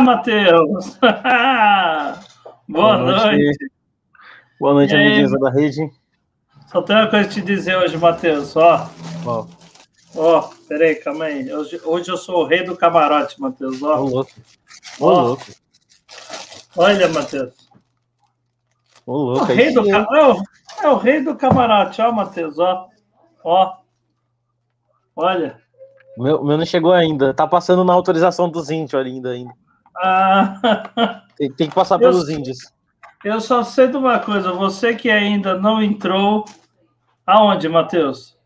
Matheus! Boa, Boa noite. noite. Boa noite, amiguinhos da rede. Só tenho uma coisa a te dizer hoje, Matheus. Ó. Ó. Ó, peraí, calma aí. Hoje, hoje eu sou o rei do camarote, Matheus. Ó. Ô, louco. Ô, Ó. louco. Olha, Matheus. Ô, louco. O rei do, é, o, é o rei do camarote, ó, Matheus. Ó. Ó. Olha. O meu, meu não chegou ainda. Tá passando na autorização dos índios ainda. ainda. Ah. Tem, tem, que passar eu, pelos índios. Eu só sei de uma coisa. Você que ainda não entrou. Aonde, Matheus?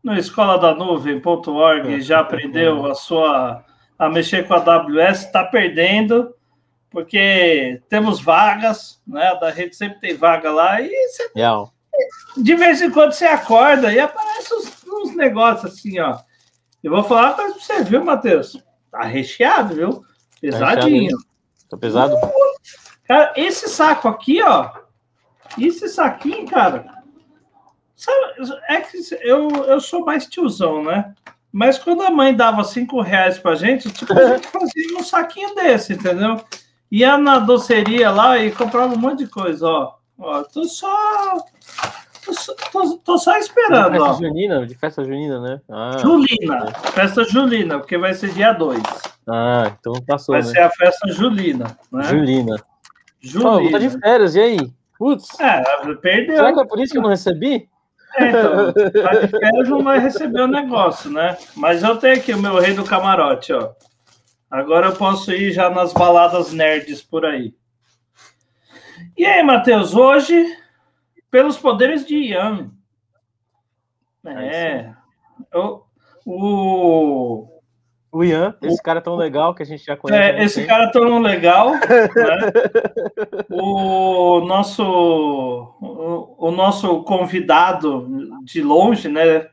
No escola-da-nuvem.org já aprendeu a sua a mexer com a AWS, está perdendo, porque temos vagas, né? Da rede sempre tem vaga lá e você, de vez em quando você acorda e aparece uns, uns negócios assim, ó. Eu vou falar para você, viu, Matheus? Tá recheado, viu? Pesadinho. Tá pesado? Cara, esse saco aqui, ó. Esse saquinho, cara. Sabe, é que eu, eu sou mais tiozão, né? Mas quando a mãe dava cinco reais pra gente, tipo, a gente fazia um saquinho desse, entendeu? Ia na doceria lá e comprava um monte de coisa, ó. Ó, tô só Tô, tô, só esperando, de festa ó. Junina, de festa junina, né? Ah, Julina, é. festa Julina, porque vai ser dia 2. Ah, então passou. Vai né? ser a festa Julina, né? Julina. Julina. Oh, tá de férias, e aí? Putz. É, perdeu. Será que é por isso que eu não recebi? É, então, tá de férias não vai receber o negócio, né? Mas eu tenho aqui o meu rei do camarote, ó. Agora eu posso ir já nas baladas nerds por aí. E aí, Matheus, hoje pelos poderes de Ian. É. O, o, o Ian, esse cara tão legal que a gente já conhece. É, esse cara tão legal. né? O nosso o, o, nosso convidado de longe, né?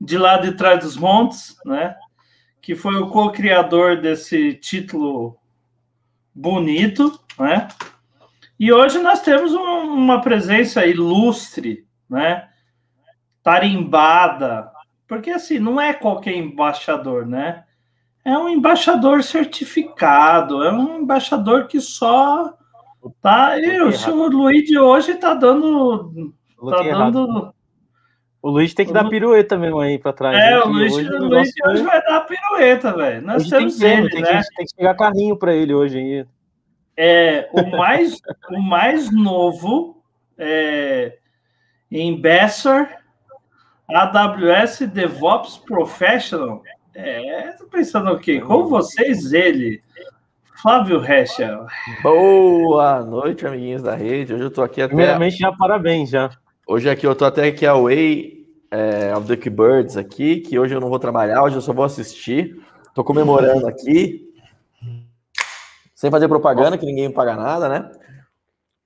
De lá de trás dos montes, né? Que foi o co-criador desse título bonito, né? E hoje nós temos um, uma presença ilustre, né? Tarimbada, porque assim, não é qualquer embaixador, né? É um embaixador certificado, é um embaixador que só tá. E o senhor Luiz hoje tá dando. Tá dando. O Luiz tem que dar pirueta mesmo aí para trás. É, né? o Luiz, hoje, o Luiz hoje vai dar pirueta, velho. Nós hoje temos tem ele, tem né? Que, tem que pegar carrinho para ele hoje aí. É, o, mais, o mais novo é, em Bessor, AWS DevOps Professional. É, tô pensando o quê? Com vocês, ele, Flávio Recha. Boa noite, amiguinhos da rede. Hoje eu tô aqui até. Primeiramente, já parabéns, já. Hoje aqui eu tô até aqui a Way é, of the Birds aqui, que hoje eu não vou trabalhar, hoje eu só vou assistir. Tô comemorando aqui. Sem fazer propaganda, que ninguém paga nada, né?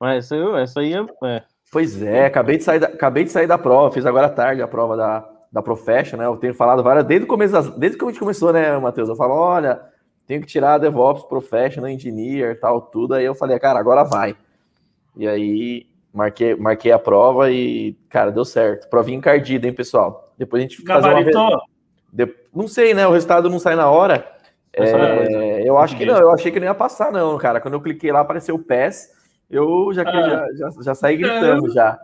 Mas isso, essa aí é, é. Pois é, acabei de, sair da, acabei de sair da prova, fiz agora à tarde a prova da, da Profession, né? Eu tenho falado várias, desde o começo, das, desde que a gente começou, né, Matheus? Eu falo, olha, tenho que tirar a DevOps, Professional, Engineer, tal, tudo. Aí eu falei, cara, agora vai. E aí marquei, marquei a prova e, cara, deu certo. Provinha encardida, hein, pessoal? Depois a gente Gabaritou? fazer uma. De... Não sei, né? O resultado não sai na hora. É, eu acho que não, eu achei que não ia passar, não, cara. Quando eu cliquei lá, apareceu o PES, eu já, ah, já, já, já, saí gritando já.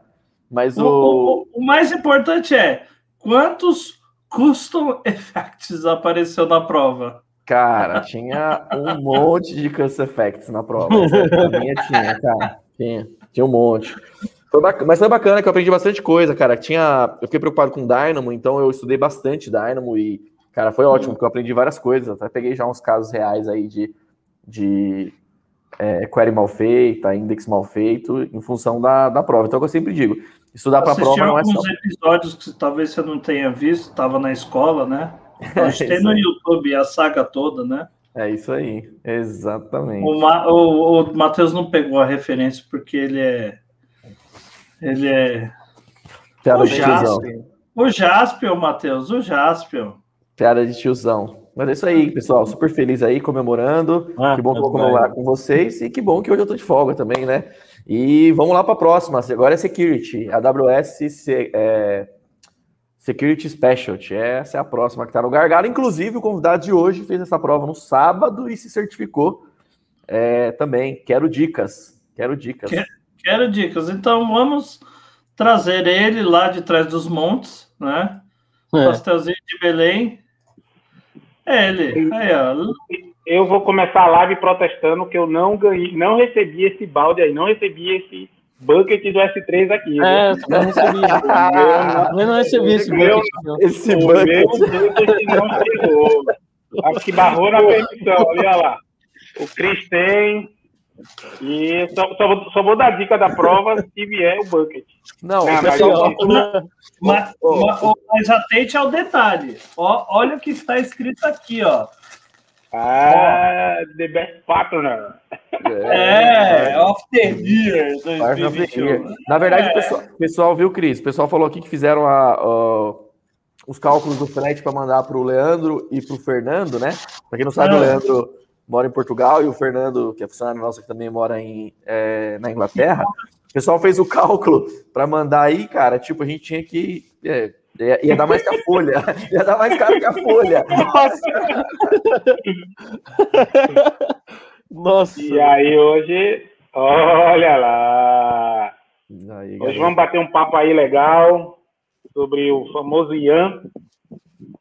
Mas o, o... o, o mais importante é quantos custom effects apareceu na prova? Cara, tinha um monte de custom effects na prova. A minha tinha, cara. Tinha, tinha um monte. Foi Mas foi bacana que eu aprendi bastante coisa, cara. Tinha, eu fiquei preocupado com Dynamo, então eu estudei bastante Dynamo e Cara, foi ótimo, porque eu aprendi várias coisas. Até peguei já uns casos reais aí de, de é, query mal feita, index mal feito, em função da, da prova. Então, é eu sempre digo, estudar para a prova não é só... episódios que talvez você não tenha visto, estava na escola, né? Hoje tem no YouTube a saga toda, né? É isso aí, exatamente. O, Ma, o, o Matheus não pegou a referência porque ele é. Ele é. Piada o. Jaspion. O Jaspion, Matheus, o Jaspion. Piada de tiozão. Mas é isso aí, pessoal. Super feliz aí, comemorando. Ah, que bom que eu vou comemorar com vocês. E que bom que hoje eu tô de folga também, né? E vamos lá para a próxima. Agora é Security. AWS se- é, Security Specialty. Essa é a próxima que está no gargalo. Inclusive, o convidado de hoje fez essa prova no sábado e se certificou é, também. Quero dicas. Quero dicas. Que- Quero dicas. Então vamos trazer ele lá de trás dos montes, né? É. Pastelzinho de Belém. É ele. Aí, ó. Eu vou começar a live protestando que eu não ganhei, não recebi esse balde aí, não recebi esse bucket do S3 aqui. viu? É, eu também recebi. Eu não recebi esse Meu- bucket, não. Esse o banco. meu bucket não chegou. Acho que barrou na permissão, olha lá. O Cris tem. E só, só, vou, só vou dar dica da prova se vier o bucket. Não, Não, o mas Mas, mas- mas atente ao detalhe. Ó, olha o que está escrito aqui, ó. Ah, The Best Partner. É, of the year Página 2021. Premier. Na verdade, É. o pessoal, pessoal viu, Cris? O pessoal falou aqui que fizeram a- a- os cálculos do frete para mandar para o Leandro e para o Fernando, né? Para quem não sabe, Ah. o Leandro mora em Portugal e o Fernando, que é funcionário nosso, que também mora em, é, na Inglaterra. O pessoal fez o cálculo para mandar aí, cara. Tipo, a gente tinha que. é, ia, ia dar mais que a folha. Ia dar mais caro que a folha. Nossa. E aí hoje, olha lá. Aí, Hoje galera. vamos bater um papo aí legal sobre o famoso Ian.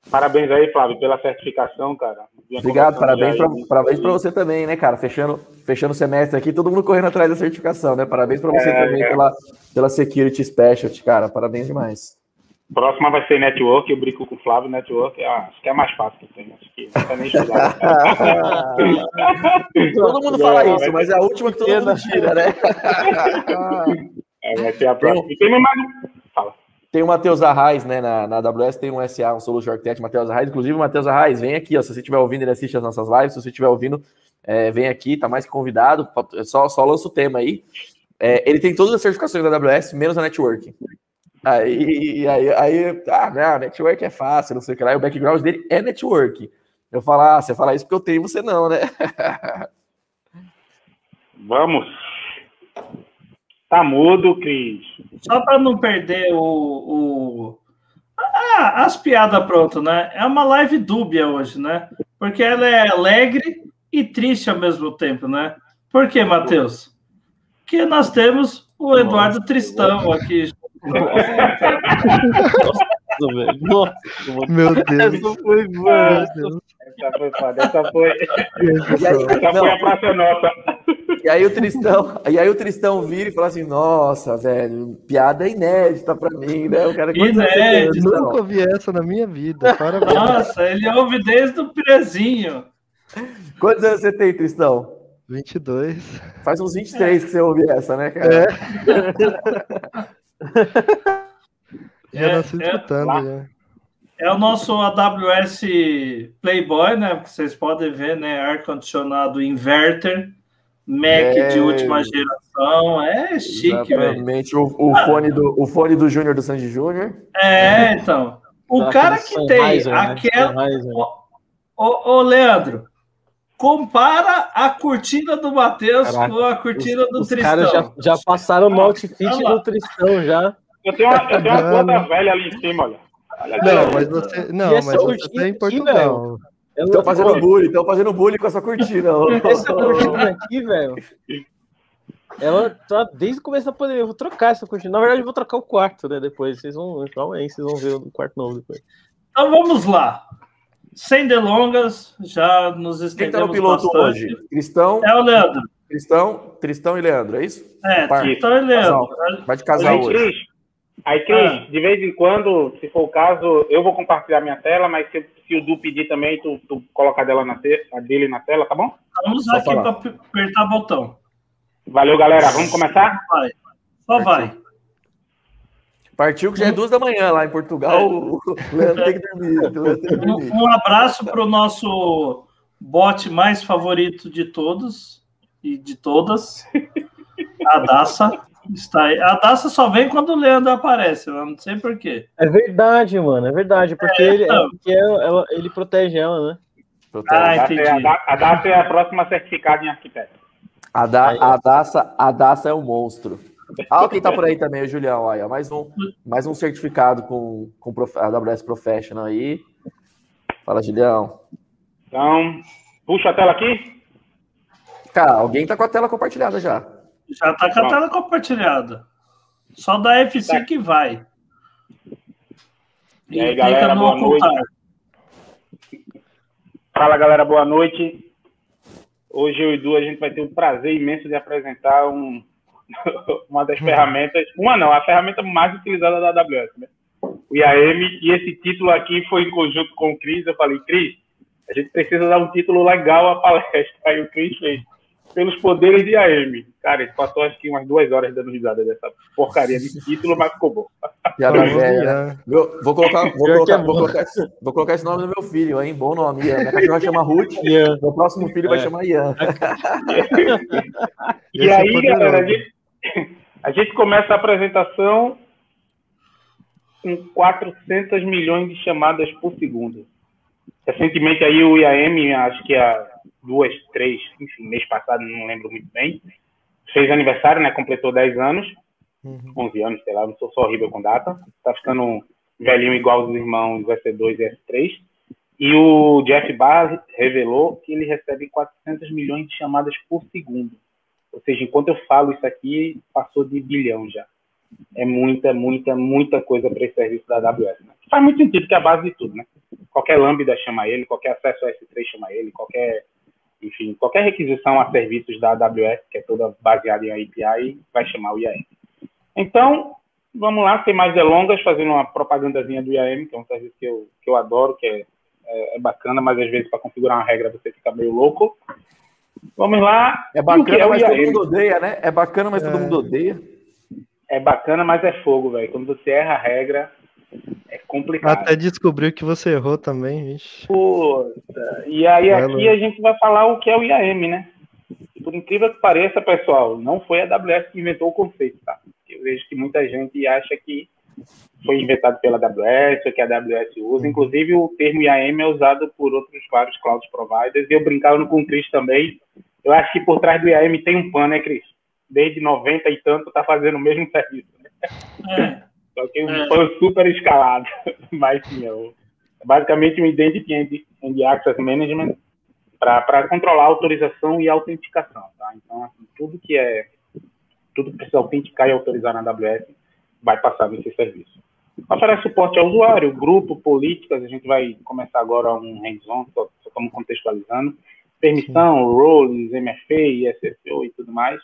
Parabéns aí, Flávio, pela certificação, cara. Vinha Obrigado, parabéns aí. parabéns pra você também, né, cara? Fechando, fechando o semestre aqui, todo mundo correndo atrás da certificação, né? Parabéns pra você É, também é. pela, pela Security Specialty, cara. Parabéns demais. Próxima vai ser Network, eu brinco com o Flávio, Network, ah, acho que é a mais fácil que tem, acho que não tá nem estudado. todo mundo fala isso, mas é a última que todo mundo tira, né? É, vai ser a próxima. E tem mais. Fala. Tem o Matheus Arraes, né? Na, na AWS tem um SA, um Solution Architect, Matheus Arraes. Inclusive, Matheus Arraes, vem aqui, ó. Se você estiver ouvindo, ele assiste as nossas lives. Se você estiver ouvindo, é, vem aqui, tá mais que convidado. Só, só lança o tema aí. É, ele tem todas as certificações da AWS, menos a networking. Aí, aí, aí, ah, não, network é fácil, não sei o que lá. E o background dele é network. Eu falo, ah, você fala isso porque eu tenho, você não, né? Vamos. Tá mudo, Cris. Só para não perder o. o... Ah, as piadas pronto, né? É uma live dúbia hoje, né? Porque ela é alegre e triste ao mesmo tempo, né? Por quê, Matheus? Porque nós temos o Eduardo Tristão aqui. Nossa, velho. Nossa. Meu Deus. Essa foi boa. Essa foi foda, essa foi, essa não, foi a praça nossa. E aí o Tristão, e aí o Tristão vira e fala assim: Nossa, velho, piada inédita pra mim, né? O cara tem, Inédita. Nunca ouvi essa na minha vida. Parabéns. Nossa, ele ouve desde o prezinho. Quantos anos você tem, Tristão? 22. Faz uns 23 que você ouve essa, né, cara? Já É, nasci é, escutando, lá. já. É o nosso AWS Playboy, né? Que vocês podem ver, né? Ar-condicionado inverter, Mac É. de última geração. É chique, velho. Exatamente. O, o fone do, o fone do Júnior do Sandy Júnior. É, então. O Aquele cara que tem Sennheiser, né? aquela. Sennheiser. Ô, ô, Leandro, compara a cortina do Matheus com a cortina do Os Tristão. caras já, já passaram no outfit Olha lá. do Tristão já. Eu tenho uma, eu tenho uma conta velha ali em cima, olha. Olha Não, mas você. Não, E mas você cortina tá em Portugal. Estão fazendo bullying, estão fazendo bullying com essa cortina. Essa cortina aqui, velho. Ela tá desde o começo da pandemia. Eu vou trocar essa cortina. Na verdade, eu vou trocar o quarto, né? Depois. Vocês vão. Calma aí, vocês vão ver o quarto novo depois. Então vamos lá. Sem delongas, já nos Quem tá no estendemos piloto bastante. hoje? Cristão, É o Leandro. Cristão, Tristão e Leandro, é isso? É. Tristão e Leandro. Vai de casal hoje. Aí, Cris, Ah. de vez em quando, se for o caso, eu vou compartilhar minha tela, mas se, se o Du pedir também, tu, tu coloca a, dela na te, a dele na tela, tá bom? Vamos Só aqui para apertar o botão. Valeu, galera. Vamos começar? Vai. Só vai. Partiu que já é duas da manhã lá em Portugal. O Leandro tem que dormir. tem que dormir. Um, um abraço para o nosso bot mais favorito de todos e de todas, a Daça. Está aí. A Daça só vem quando o Leandro aparece, eu não sei porquê. É verdade, mano, é verdade. Porque, É, ele, é então. porque ela- ela- ele protege ela, né? Protege. Ah, A Daça é- entendi. a Da- a Daça é a próxima certificada em arquiteto. A, da, a, Daça, a Daça é o monstro. Ah, quem tá por aí também, o Julião. Aí, ó, mais, um, mais um certificado com, com a AWS Professional aí. Fala, Julião. Então, puxa a tela aqui. Cara, alguém tá com a tela compartilhada já. Já está com a tela compartilhada. Só da FC que vai. E aí, clica galera, boa noite. Fala, galera, boa noite. Hoje eu e Du, a gente vai ter o prazer imenso de apresentar um, uma das ferramentas, uma não, a ferramenta mais utilizada da AWS, né? O IAM, e esse título aqui foi em conjunto com o Cris, eu falei, Cris, a gente precisa dar um título legal à palestra, aí o Cris fez, pelos poderes de IAM. Cara, ele passou acho que umas duas horas dando risada dessa porcaria de título, mas ficou bom. Piada velha. Meu- vou, colocar, vou, que é colocar, vou, colocar, esse- vou colocar esse nome no meu filho, hein? Bom nome, Ian. Minha cachorra chama Ruth. Ian. Meu próximo filho vai É. chamar Ian. E Esse é aí, poderoso. galera, a gente, a gente começa a apresentação com 400 milhões de chamadas por segundo. Recentemente aí o IAM, acho que há duas, três, enfim, mês passado, não lembro muito bem, fez aniversário, né? Completou 10 anos, Uhum. 11 anos, sei lá, não sou só horrível com data. Tá ficando velhinho igual os irmãos S2 e S3. E o Jeff Barr revelou que ele recebe 400 milhões de chamadas por segundo. Ou seja, enquanto eu falo isso aqui, passou de bilhão já. É muita, muita, muita coisa para esse serviço da AWS. Né? Faz muito sentido que é a base de tudo, né? Qualquer Lambda chama ele, qualquer acesso a S3 chama ele, qualquer, enfim, qualquer requisição a serviços da AWS, que é toda baseada em API, vai chamar o IAM. Então, vamos lá, sem mais delongas, fazendo uma propagandazinha do IAM, que é um serviço que eu, que eu adoro, que é, é, é bacana, mas às vezes para configurar uma regra você fica meio louco. Vamos lá. É bacana, é mas todo IAM? mundo odeia, né? É bacana, mas todo É. mundo odeia. É bacana, mas é fogo, velho. Quando você erra a regra, é complicado. Até descobriu que você errou também, vixe. Puta. E aí Vai aqui lá. a gente vai falar o que é o IAM, né? Por incrível que pareça, pessoal, não foi a AWS que inventou o conceito, tá? Eu vejo que muita gente acha que foi inventado pela AWS, ou que a AWS usa. Inclusive, o termo IAM é usado por outros vários cloud providers. Eu brincava com o Cris também. Eu acho que por trás do IAM tem um pan, né, Cris? Desde 90 e tanto tá fazendo o mesmo serviço. Né? É, Só que um É. pan super escalado. Mas sim, é é basicamente um Identity and, and Access Management para controlar autorização e autenticação. Tá? Então, assim, tudo que é tudo que precisa autenticar e autorizar na AWS vai passar nesse serviço. Oferece suporte ao usuário, grupo, políticas, a gente vai começar agora um hands-on, só, só estamos contextualizando. Permissão, roles, MFA, SSO e tudo mais.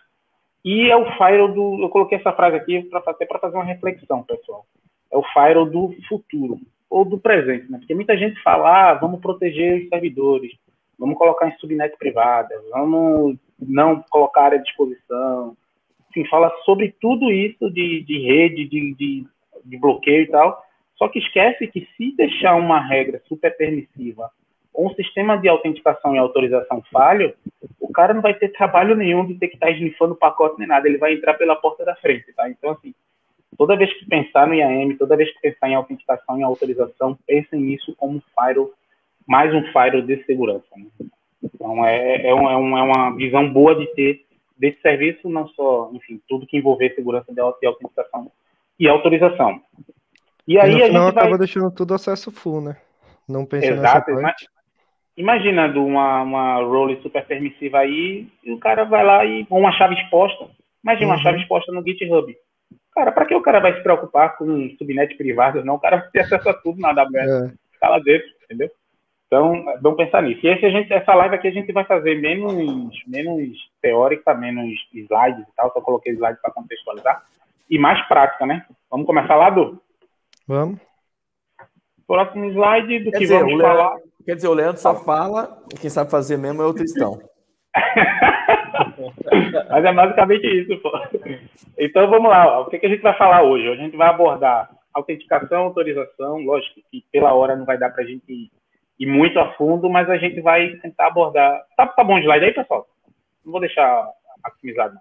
E é o firewall do. Eu coloquei essa frase aqui para até para fazer uma reflexão, pessoal. É o firewall do futuro, ou do presente, né? Porque muita gente fala, ah, vamos proteger os servidores, vamos colocar em subnet privada, vamos não colocar área de exposição. Enfim, fala sobre tudo isso de, de rede, de, de, de bloqueio e tal. Só que esquece que se deixar uma regra super permissiva ou um sistema de autenticação e autorização falho, o cara não vai ter trabalho nenhum de ter que estar esnifando o pacote nem nada, ele vai entrar pela porta da frente, tá? Então, assim, toda vez que pensar no IAM, toda vez que pensar em autenticação e autorização, pensem nisso como um firewall, mais um firewall de segurança. Né? Então, é, é, um, é, um, é uma visão boa de ter desse serviço, não só, enfim, tudo que envolver segurança de au- de autenticação e autorização. E E aí no a final gente vai... acaba deixando tudo acesso full, né? Não pensa Exato, nessa parte. Imaginando uma, uma role super permissiva aí, e o cara vai lá e com uma chave exposta. Imagina uma Uhum. chave exposta no GitHub. Cara, para que o cara vai se preocupar com subnet privado? Não, o cara vai ter acesso a tudo na AWS, É. tá lá dentro, entendeu? Então, vamos pensar nisso. E gente, essa live aqui a gente vai fazer menos, menos teórica, menos slides e tal, só coloquei slides para contextualizar, e mais prática, né? Vamos começar lá, do Vamos? Próximo slide do Quer que dizer, vamos o falar. Leandro, quer dizer, o Leandro só fala, e quem sabe fazer mesmo é o Tristão. Mas é basicamente isso, pô. Então vamos lá, o que, que a gente vai falar hoje? A gente vai abordar autenticação, autorização, lógico que pela hora não vai dar para a gente ir, ir, muito a fundo, mas a gente vai tentar abordar. Tá, tá bom de slide aí, pessoal? Não vou deixar atomizado.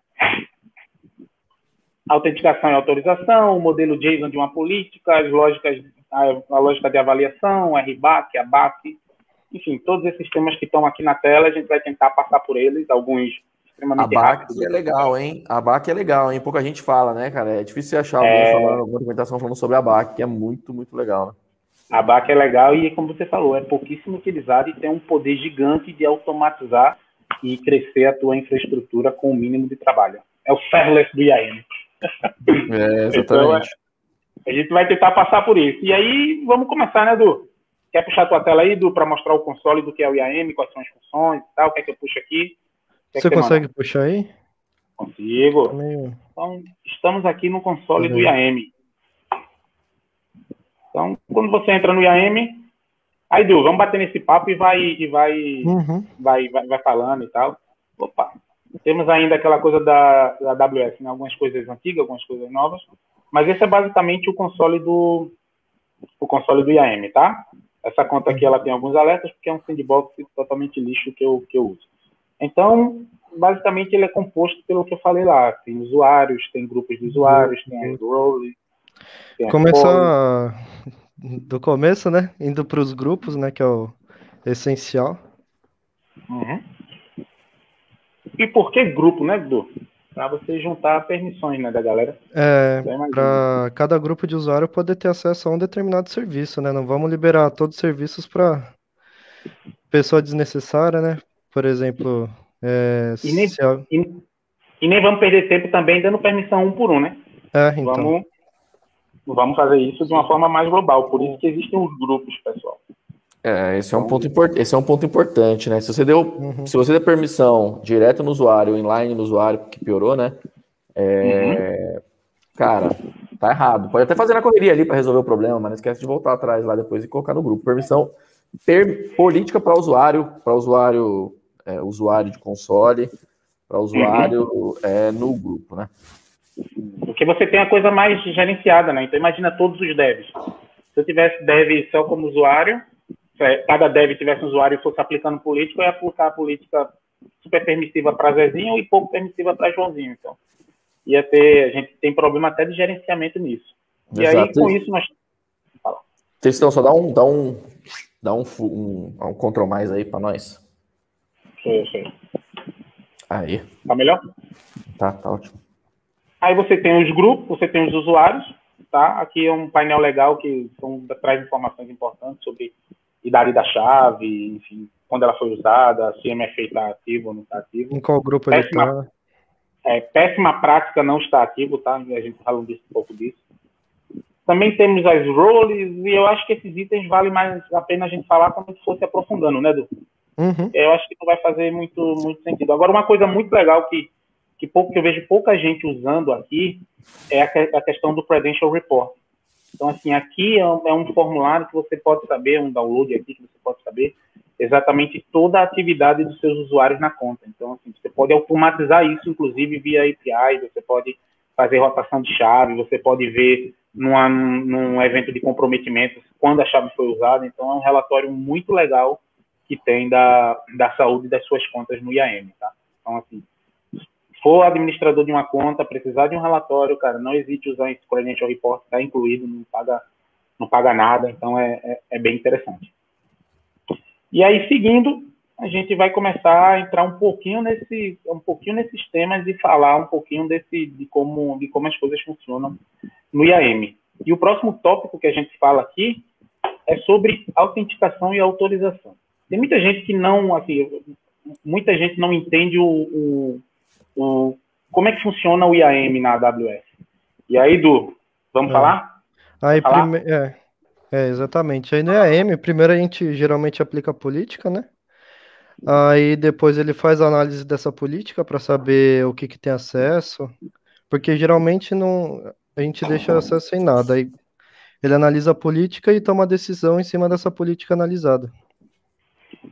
Autenticação e autorização, o modelo JSON de uma política, as lógicas, a, a lógica de avaliação, RBAC, ABAC, enfim, todos esses temas que estão aqui na tela, a gente vai tentar passar por eles, alguns extremamente a BAC é legal, hein? A BAC é legal, hein? Pouca gente fala, né, cara? É difícil achar alguém é... falando, alguma documentação falando sobre a BAC, que é muito, muito legal, né? A BAC é legal e, como você falou, é pouquíssimo utilizado e tem um poder gigante de automatizar e crescer a tua infraestrutura com o mínimo de trabalho. É o serverless do IAM. É, exatamente. então, é, a gente vai tentar passar por isso. E aí, vamos começar, né, Edu? Quer puxar a tua tela aí, Edu, para mostrar o console do que é o IAM, quais são as funções e tal? Quer que eu puxe aqui? Quer você consegue manda? puxar aí? Consigo. Então, estamos aqui no console do IAM. Então, quando você entra no IAM, aí, Edu, vamos bater nesse papo e vai, e vai, uhum. vai, vai, vai, falando e tal. Opa, temos ainda aquela coisa da, da AWS, né? algumas coisas antigas, algumas coisas novas, mas esse é basicamente o console do o console do IAM, tá? Essa conta aqui ela tem alguns alertas porque é um sandbox totalmente lixo que eu, que eu uso. Então, basicamente ele é composto pelo que eu falei lá. Tem usuários, tem grupos de usuários, tem roles. Começar do começo, né? Indo para os grupos, né? Que é o essencial. Uhum. E por que grupo, né, Edu? Para você juntar permissões, né, da galera. É, para cada grupo de usuário poder ter acesso a um determinado serviço, né? Não vamos liberar todos os serviços para pessoa desnecessária, né? Por exemplo, é, e, nem, e, e, nem vamos perder tempo também dando permissão um por um, né? É, então. Vamos, vamos fazer isso de uma forma mais global. Por isso que existem os grupos, pessoal. É, esse é um ponto, import esse é um ponto importante, né? Se você deu, uhum. se você der permissão direto no usuário, inline no usuário, que piorou, né? É, uhum. Cara, tá errado. Pode até fazer na correria ali para resolver o problema, mas não esquece de voltar atrás lá depois e colocar no grupo. Permissão ter política para usuário, para usuário, é, usuário de console, para usuário uhum. é, no grupo, né? Porque você tem a coisa mais gerenciada, né? Então imagina todos os devs. Se eu tivesse dev só como usuário, cada dev tivesse um usuário e fosse aplicando política, eu ia aplicar a política super permissiva para Zezinho e pouco permissiva para Joãozinho. Então, ia ter, a gente tem problema até de gerenciamento nisso. E Exato. aí, com isso, nós. Então, só dá um, dá um, dá um, um, um control mais aí para nós. Sim, sim. Aí. Tá melhor? Tá, tá ótimo. Aí você tem os grupos, você tem os usuários, tá? Aqui é um painel legal que são, traz informações importantes sobre idade da chave, enfim, quando ela foi usada, se MFA está ativo ou não está ativo. Em qual grupo péssima, ele está? É, péssima prática não está ativo, tá? A gente falou disso, um pouco disso. Também temos as roles, e eu acho que esses itens vale mais a pena a gente falar como se fosse aprofundando, né, Edu? Uhum. Eu acho que não vai fazer muito, muito sentido. Agora, uma coisa muito legal que, que, pouco, que eu vejo pouca gente usando aqui é a, a questão do Credential Report. Então, assim, aqui é um, é um, formulário que você pode saber, um download aqui que você pode saber exatamente toda a atividade dos seus usuários na conta. Então, assim, você pode automatizar isso, inclusive via API, você pode fazer rotação de chave, você pode ver numa, num evento de comprometimento quando a chave foi usada. Então, é um relatório muito legal que tem da, da saúde das suas contas no IAM, tá? Então, assim, for administrador de uma conta, precisar de um relatório, cara, não hesite usar esse Credential Report, está incluído, não paga, não paga nada, então é, é, é, bem interessante. E aí, seguindo, a gente vai começar a entrar um pouquinho nesse, um pouquinho nesses temas e falar um pouquinho desse, de como, de como as coisas funcionam no IAM. E o próximo tópico que a gente fala aqui é sobre autenticação e autorização. Tem muita gente que não, assim, muita gente não entende o, o o, como é que funciona o IAM na AWS. E aí, Du, vamos é. falar? Aí, prime... é, é, exatamente. Aí no IAM, primeiro a gente geralmente aplica a política, né? Aí depois ele faz a análise dessa política para saber o que, que tem acesso, porque geralmente não a gente deixa acesso sem nada. Aí ele analisa a política e toma a decisão em cima dessa política analisada.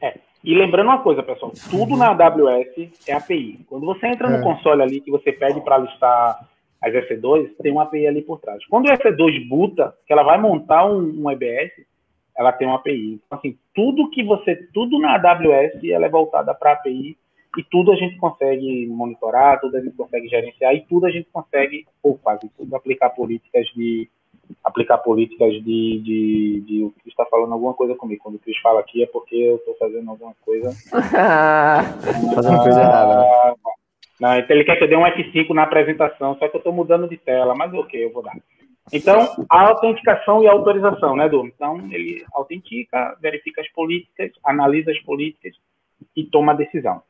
É, E lembrando uma coisa, pessoal, tudo na AWS é API. Quando você entra É. no console ali que você pede para listar as EC2, tem uma API ali por trás. Quando o EC2 buta, que ela vai montar um, um EBS, ela tem uma API. Então, assim, tudo que você, tudo na AWS, ela é voltada para API e tudo a gente consegue monitorar, tudo a gente consegue gerenciar e tudo a gente consegue, ou quase tudo, aplicar políticas de aplicar políticas de, de, de o Cris está falando alguma coisa comigo. Quando o Cris fala aqui é porque eu estou fazendo alguma coisa. Fazendo coisa errada. né? Ah, Não, então ele quer que eu dê um F5 na apresentação, só que eu estou mudando de tela, mas ok, eu vou dar. Então, a autenticação e a autorização, né, Du? Então, ele autentica, verifica as políticas, analisa as políticas e toma a decisão.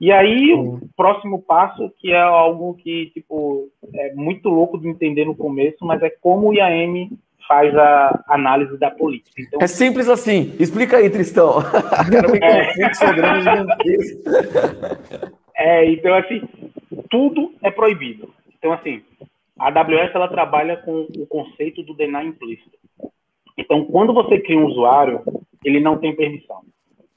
E aí, o próximo passo, que é algo que, tipo, é muito louco de entender no começo, mas é como o IAM faz a análise da política. Então, É simples assim. Explica aí, Tristão. Quero ver É. É, então assim, tudo é proibido. Então assim, a AWS ela trabalha com o conceito do deny implícito. Então, quando você cria um usuário, ele não tem permissão.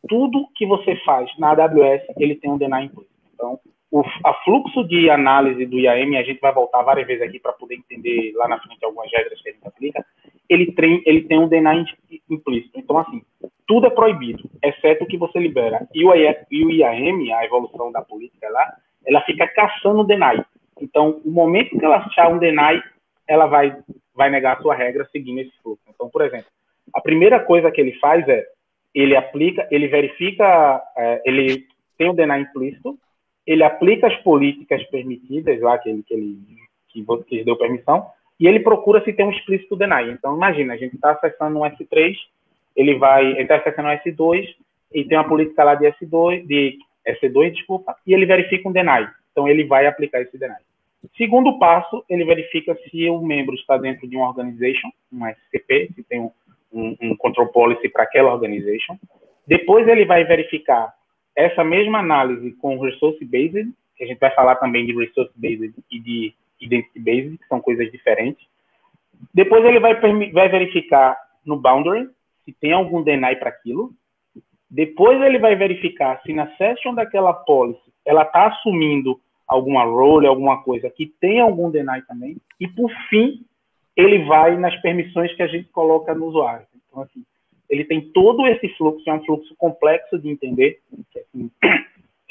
Tudo que você faz na AWS, ele tem um deny implícito. Então, o a fluxo de análise do IAM, a gente vai voltar várias vezes aqui para poder entender lá na frente algumas regras que a gente aplica, ele tem, ele tem um deny implícito. Então, assim, tudo é proibido, exceto o que você libera. E o, IA o IAM, a evolução da política lá, ela fica caçando o deny. Então, o momento que ela achar um deny, ela vai, vai negar a sua regra seguindo esse fluxo. Então, por exemplo, a primeira coisa que ele faz é, ele aplica, ele verifica, é, ele tem o deny implícito, ele aplica as políticas permitidas lá que ele, que ele que, ele deu permissão, e ele procura se tem um explícito deny. Então, imagina, a gente está acessando um S3, ele vai, está acessando um S2, e tem uma política lá de S2, de S2, desculpa, e ele verifica um deny. Então, ele vai aplicar esse deny. Segundo passo, ele verifica se o membro está dentro de uma organization, um SCP, se tem um, um, control policy para aquela organization. Depois, ele vai verificar essa mesma análise com resource based, que a gente vai falar também de resource based e de identity based, que são coisas diferentes. Depois, ele vai, vai verificar no boundary se tem algum deny para aquilo. Depois, ele vai verificar se na session daquela policy ela está assumindo alguma role, alguma coisa que tem algum deny também. E, por fim, ele vai nas permissões que a gente coloca no usuário. Então, assim, ele tem todo esse fluxo, é um fluxo complexo de entender, assim,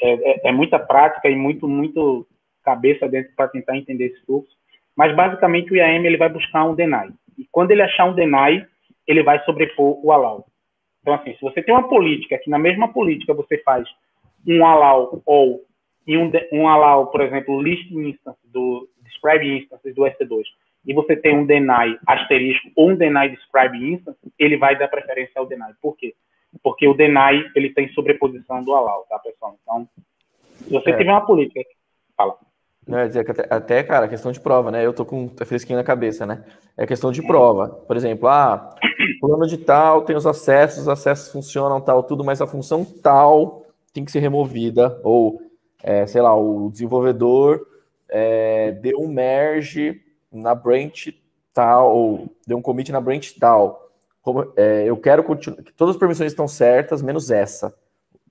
é, é, é, muita prática e muito, muito cabeça dentro para tentar entender esse fluxo. Mas, basicamente, o IAM ele vai buscar um deny. E quando ele achar um deny, ele vai sobrepor o allow. Então, assim, se você tem uma política que na mesma política você faz um allow ou e um, um allow, por exemplo, list instance do describe instance do EC2, e você tem um deny asterisco ou um deny describe instance, ele vai dar preferência ao deny. Por quê? Porque o deny ele tem sobreposição do allow, tá, pessoal? Então, se você é. tiver uma política, fala. Não, é dizer que até, até, cara, questão de prova, né? Eu tô com fresquinho na cabeça, né? É questão de prova. Por exemplo, ah, plano de tal tem os acessos, os acessos funcionam tal, tudo, mas a função tal tem que ser removida. Ou, é, sei lá, o desenvolvedor é, deu um merge na branch tal, deu um commit na branch tal. Como, é, eu quero continuar. Todas as permissões estão certas, menos essa.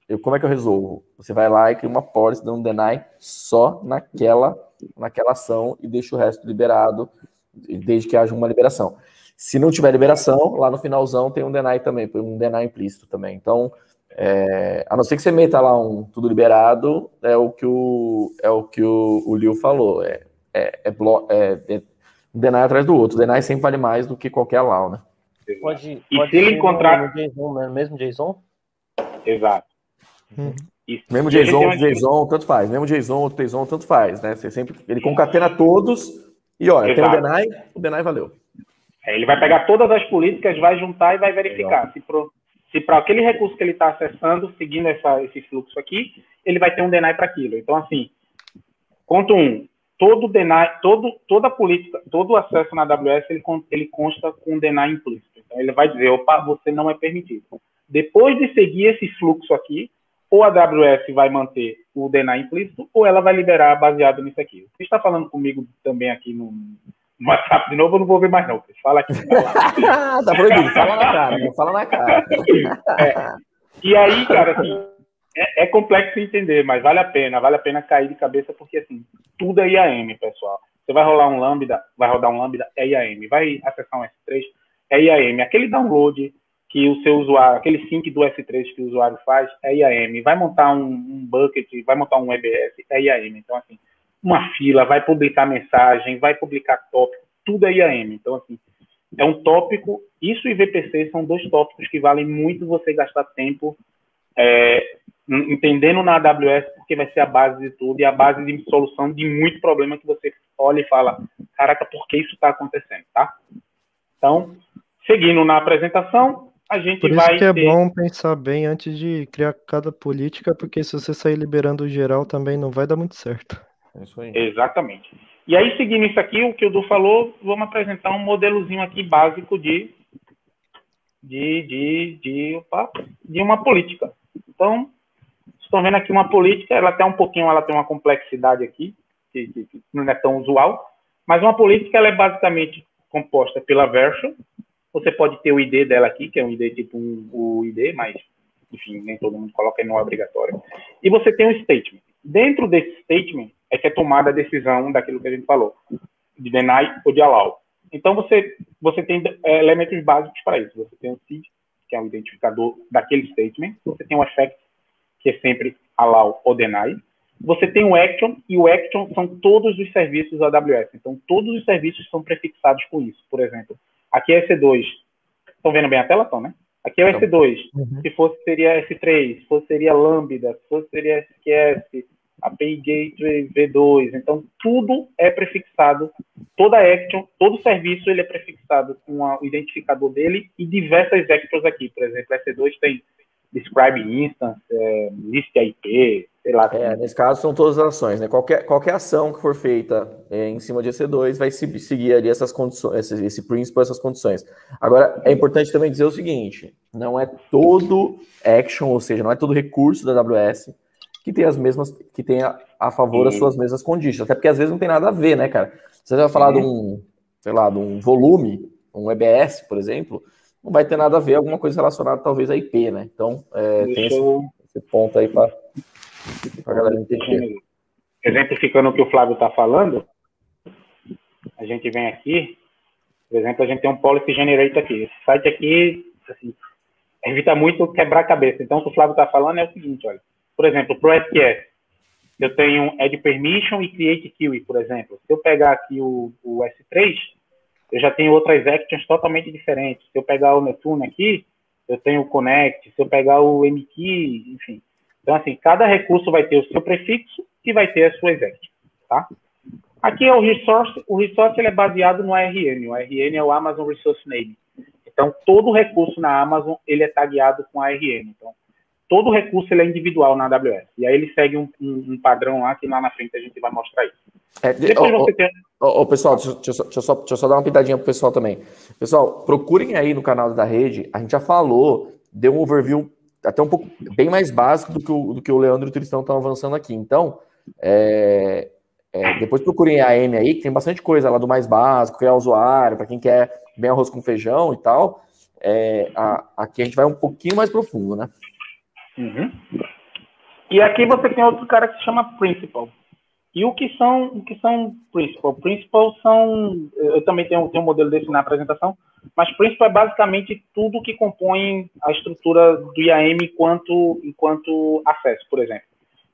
Eu, como é que eu resolvo? Você vai lá e cria uma policy dando um deny só naquela, naquela ação e deixa o resto liberado, desde que haja uma liberação. Se não tiver liberação, lá no finalzão tem um deny também, um deny implícito também. Então, é, a não ser que você meta lá um tudo liberado, é o que o, é o, que o, o Liu falou. É, é, é, blo, é, é um deny atrás do outro. O deny sempre vale mais do que qualquer allow, né? Pode, e pode se ele encontrar. No JSON, né? mesmo JSON? Exato. Hum. E, mesmo JSON, outro JSON, tanto faz. Mesmo JSON, outro JSON, tanto faz, né? Você sempre, ele concatena todos e olha, Exato. tem o deny, o deny valeu. É, ele vai pegar todas as políticas, vai juntar e vai verificar. Legal. Se pro, se para aquele recurso que ele está acessando, seguindo essa, esse fluxo aqui, ele vai ter um deny para aquilo. Então, assim, ponto um, todo deny, todo, toda política, todo acesso na AWS, ele, ele consta com deny implícito. Então, ele vai dizer, opa, você não é permitido. Depois de seguir esse fluxo aqui, ou a AWS vai manter o deny implícito, ou ela vai liberar baseado nisso aqui. Você está falando comigo também aqui no, no WhatsApp de novo, eu não vou ver mais não. Fala aqui. tá proibido, fala na cara, fala na cara. É. E aí, cara, assim, é, é, complexo entender, mas vale a pena, vale a pena cair de cabeça, porque assim, tudo é IAM, pessoal. Você vai rolar um Lambda, vai rodar um Lambda, é IAM. Vai acessar um S3, é IAM. Aquele download que o seu usuário, aquele sync do S3 que o usuário faz, é IAM. Vai montar um, um bucket, vai montar um EBS, é IAM. Então, assim, uma fila, vai publicar mensagem, vai publicar tópico, tudo é IAM. Então, assim, é um tópico, isso e VPC são dois tópicos que valem muito você gastar tempo é, entendendo na AWS, porque vai ser a base de tudo e a base de solução de muito problema que você olha e fala, caraca, por que isso está acontecendo, tá? Então, seguindo na apresentação, a gente Por isso vai que é ter... bom pensar bem antes de criar cada política, porque se você sair liberando o geral também não vai dar muito certo. É isso aí. Exatamente. E aí, seguindo isso aqui, o que o Du falou, vamos apresentar um modelozinho aqui básico de, de, de, de, opa, de uma política. Então, estão vendo aqui uma política, ela tem um pouquinho, ela tem uma complexidade aqui, que, que, que não é tão usual, mas uma política, ela é basicamente composta pela version, você pode ter o ID dela aqui, que é um ID tipo um, o ID, mas, enfim, nem todo mundo coloca, não é obrigatório. E você tem um statement. Dentro desse statement é que é tomada a decisão daquilo que a gente falou, de deny ou de allow. Então, você, você tem é, elementos básicos para isso. Você tem o seed, que é o identificador daquele statement. Você tem o effect, que é sempre allow ou deny. Você tem o action, e o action são todos os serviços AWS. Então, todos os serviços são prefixados com isso. Por exemplo, aqui é EC2. Estão vendo bem a tela, Tom, né? Aqui é o EC2. Uhum. Se fosse, seria S3. Se fosse, seria Lambda. Se fosse, seria SQS. API Gateway V2. Então, tudo é prefixado. Toda action, todo serviço, ele é prefixado com o identificador dele e diversas actions aqui. Por exemplo, EC2 tem describe instance, é, list IP, sei lá. É, nesse caso são todas as ações, né? Qualquer, qualquer ação que for feita é, em cima de EC2 vai se, seguir ali essas condições, esse, esse principal, essas condições. Agora, é importante também dizer o seguinte: não é todo action, ou seja, não é todo recurso da AWS que tem as mesmas, que tem a, a favor as suas mesmas condições. Até porque às vezes não tem nada a ver, né, cara? Você vai falar de um, sei lá, de um volume, um EBS, por exemplo, não vai ter nada a ver, alguma coisa relacionada talvez a IP, né? Então, é, tem esse, esse, ponto aí para a galera entender. Exemplificando o que o Flávio está falando, a gente vem aqui, por exemplo, a gente tem um policy generator aqui. Esse site aqui, assim, evita muito quebrar a cabeça. Então, o que o Flávio está falando é o seguinte, olha, por exemplo, para o SQS, eu tenho add permission e create queue, por exemplo. Se eu pegar aqui o, o S3, eu já tenho outras actions totalmente diferentes. Se eu pegar o Netune aqui, eu tenho o connect. Se eu pegar o mkey, enfim. Então, assim, cada recurso vai ter o seu prefixo e vai ter as suas actions, tá? Aqui é o resource. O resource ele é baseado no ARN. O ARN é o Amazon Resource Name. Então, todo recurso na Amazon, ele é tagueado com ARN. Então, todo recurso ele é individual na AWS. E aí ele segue um, um, um padrão lá que lá na frente a gente vai mostrar isso. É, Depois oh, você oh, tem... oh, pessoal, deixa, deixa, deixa, eu só, deixa só dar uma pitadinha pro pessoal também. Pessoal, procurem aí no canal da rede, a gente já falou, deu um overview até um pouco bem mais básico do que o, do que o Leandro e o Tristão estão avançando aqui. Então, é, é, depois procurem a AM aí, que tem bastante coisa lá do mais básico, criar usuário, para quem quer bem arroz com feijão e tal. É, a, aqui a gente vai um pouquinho mais profundo, né? Uhum. E aqui você tem outro cara que se chama Principal. E o que são, o que são Principal? Principal são, eu também tenho, tenho um modelo desse na apresentação, mas Principal é basicamente tudo que compõe a estrutura do IAM enquanto, enquanto acesso, por exemplo.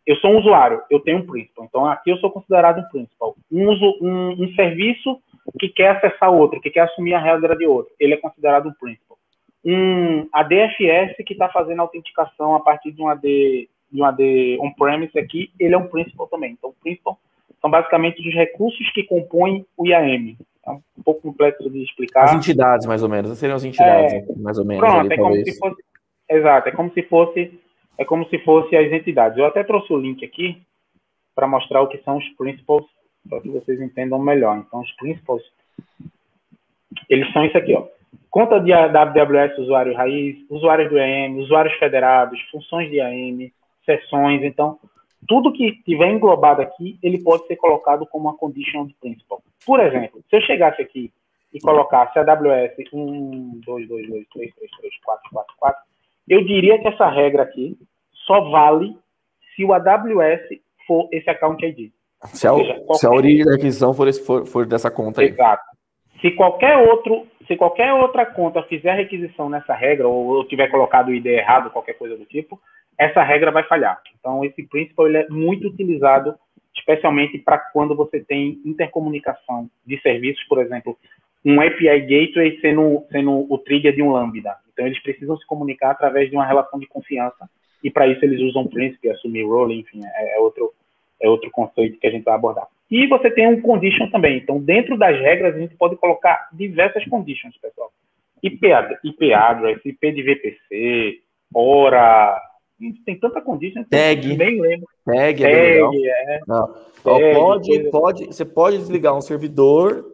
Eu sou um usuário, eu tenho um Principal, então aqui eu sou considerado um Principal. Um, um, um serviço que quer acessar outro, que quer assumir a regra de outro, ele é considerado um Principal um ADFS que está fazendo autenticação a partir de um AD, de um AD on-premise aqui, ele é um principal também. Então, o principal são basicamente os recursos que compõem o IAM. É um pouco complexo de explicar. As entidades, mais ou menos. Seriam as entidades, é, mais ou menos. Pronto, ali, é como se fosse. Exato, é como se fosse. É como se fosse as entidades. Eu até trouxe o link aqui para mostrar o que são os principals, para que vocês entendam melhor. Então, os principals, eles são isso aqui, ó conta de, AWS usuário raiz, usuários do EM, usuários federados, funções de AM, sessões. Então, tudo que tiver englobado aqui, ele pode ser colocado como uma condition principal. Por exemplo, se eu chegasse aqui e colocasse a AWS 1, 2, 2, 2, 3, 3, 3, 4, 4, 4, Eu diria que essa regra aqui só vale se o AWS for esse account ID. Se a, seja, qualquer... se a origem da aquisição for, for, for dessa conta aí. Exato. Se qualquer outro, se qualquer outra conta fizer a requisição nessa regra, ou eu tiver colocado o ID errado, qualquer coisa do tipo, essa regra vai falhar. Então, esse principal ele é muito utilizado, especialmente para quando você tem intercomunicação de serviços, por exemplo, um API Gateway sendo, sendo o trigger de um Lambda. Então, eles precisam se comunicar através de uma relação de confiança, e para isso eles usam Príncipe, assumir role, enfim, é, é, outro, é outro conceito que a gente vai abordar. E você tem um condition também. Então, dentro das regras, a gente pode colocar diversas conditions, pessoal. IP, IP address, IP de VPC, hora, tem tanta condition. Tag. Nem lembro. Tag, Tag é, é. Não. Tag, pode, pode, você pode desligar um servidor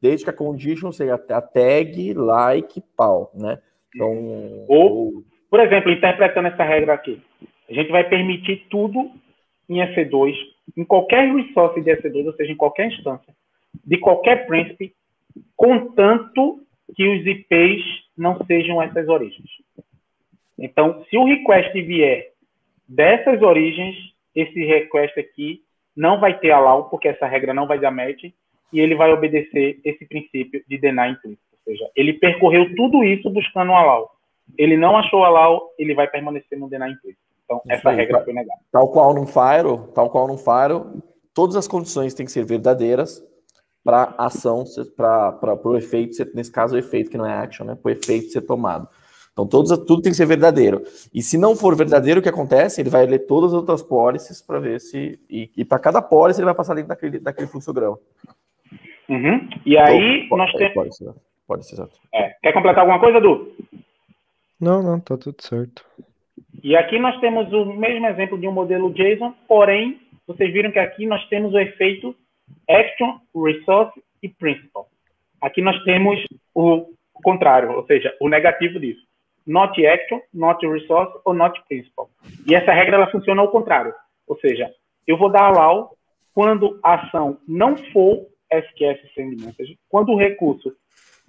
desde que a condition seja a tag, like, pau, né? Então, ou, por exemplo, interpretando essa regra aqui, a gente vai permitir tudo em EC2, em qualquer resource de EC2, ou seja, em qualquer instância, de qualquer príncipe, contanto que os IPs não sejam essas origens. Então, se o request vier dessas origens, esse request aqui não vai ter allow, porque essa regra não vai dar match, e ele vai obedecer esse princípio de deny implícito. Ou seja, ele percorreu tudo isso buscando um allow. Ele não achou allow, ele vai permanecer no deny implícito. Então, isso essa aí, regra foi negada. Tal qual no Fire, tal qual no Fire, todas as condições têm que ser verdadeiras para ação, para o efeito, nesse caso o efeito que não é action, né? Para o efeito ser tomado. Então todos, tudo tem que ser verdadeiro. E se não for verdadeiro, o que acontece? Ele vai ler todas as outras pólices para ver se. E, e para cada pólice ele vai passar dentro daquele, daquele fluxograma. Uhum. E aí então, nós temos. Pode ser, pode ser certo. É. Quer completar alguma coisa, Du? Não, não, tá tudo certo. E aqui nós temos o mesmo exemplo de um modelo JSON, porém, vocês viram que aqui nós temos o efeito action, resource e principal. Aqui nós temos o contrário, ou seja, o negativo disso not action, not resource ou not principal. E essa regra ela funciona ao contrário. Ou seja, eu vou dar allow quando a ação não for SQS send message, quando o recurso,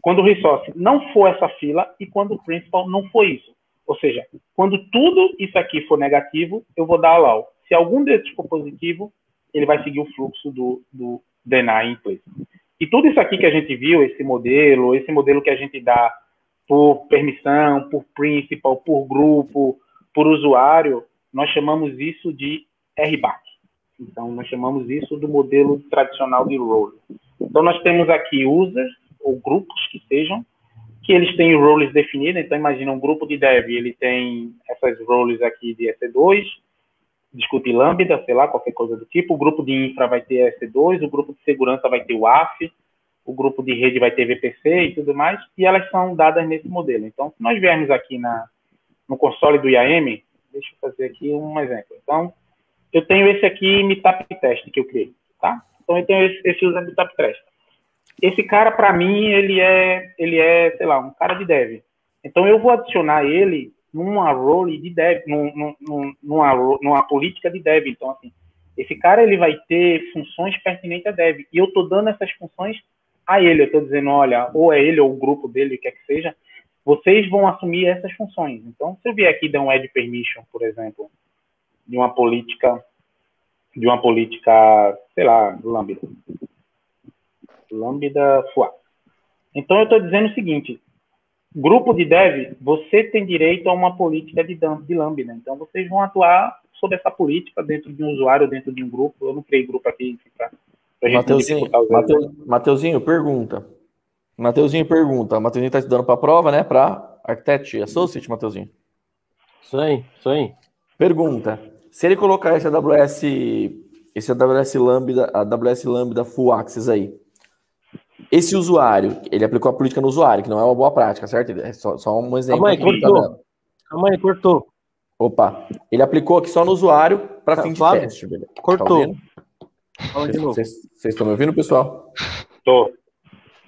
quando o resource não for essa fila e quando o principal não for isso. Ou seja, quando tudo isso aqui for negativo, eu vou dar allow. Se algum desses for positivo, ele vai seguir o fluxo do, do deny in place. E tudo isso aqui que a gente viu, esse modelo, esse modelo que a gente dá por permissão, por principal, por grupo, por usuário, nós chamamos isso de RBAC. Então, nós chamamos isso do modelo tradicional de role. Então, nós temos aqui users, ou grupos que sejam, que eles têm roles definidos. Então, imagina um grupo de dev, ele tem essas roles aqui de EC2, discute Lambda, sei lá, qualquer coisa do tipo. O grupo de infra vai ter EC2, o grupo de segurança vai ter o AF, o grupo de rede vai ter VPC e tudo mais, e elas são dadas nesse modelo. Então, se nós viermos aqui na, no console do IAM, deixa eu fazer aqui um exemplo. Então, eu tenho esse aqui Meetup Test que eu criei, tá? Então, eu tenho esse, esse user Meetup Test. Esse cara, para mim, ele é, ele é, sei lá, um cara de dev. Então, eu vou adicionar ele numa role de dev, num, num, numa, numa política de dev. Então, assim, esse cara ele vai ter funções pertinentes a dev. E eu estou dando essas funções a ele, eu estou dizendo, olha, ou é ele ou o grupo dele, o que é que seja, vocês vão assumir essas funções. Então, se eu vier aqui dar um add permission, por exemplo, de uma política, de uma política, sei lá, Lambda. Lambda FUA. Então, eu estou dizendo o seguinte, grupo de dev, você tem direito a uma política de, de Lambda. Então, vocês vão atuar sobre essa política dentro de um usuário, dentro de um grupo. Eu não criei grupo aqui para Mateuzinho, Mateuzinho, pergunta. Mateuzinho pergunta. Mateuzinho está estudando para a prova, né? Para Architect Associate, Mateuzinho. Isso aí, isso aí. Pergunta. Se ele colocar esse AWS, esse AWS Lambda, AWS Lambda Full Access aí, esse usuário, ele aplicou a política no usuário, que não é uma boa prática, certo? É só, só um exemplo. Calma aí, cortou. Calma aí, cortou. Opa, ele aplicou aqui só no usuário para tá, fim de teste. Beleza. Cortou. Tá Fala de novo. Vocês estão me ouvindo, pessoal? Tô.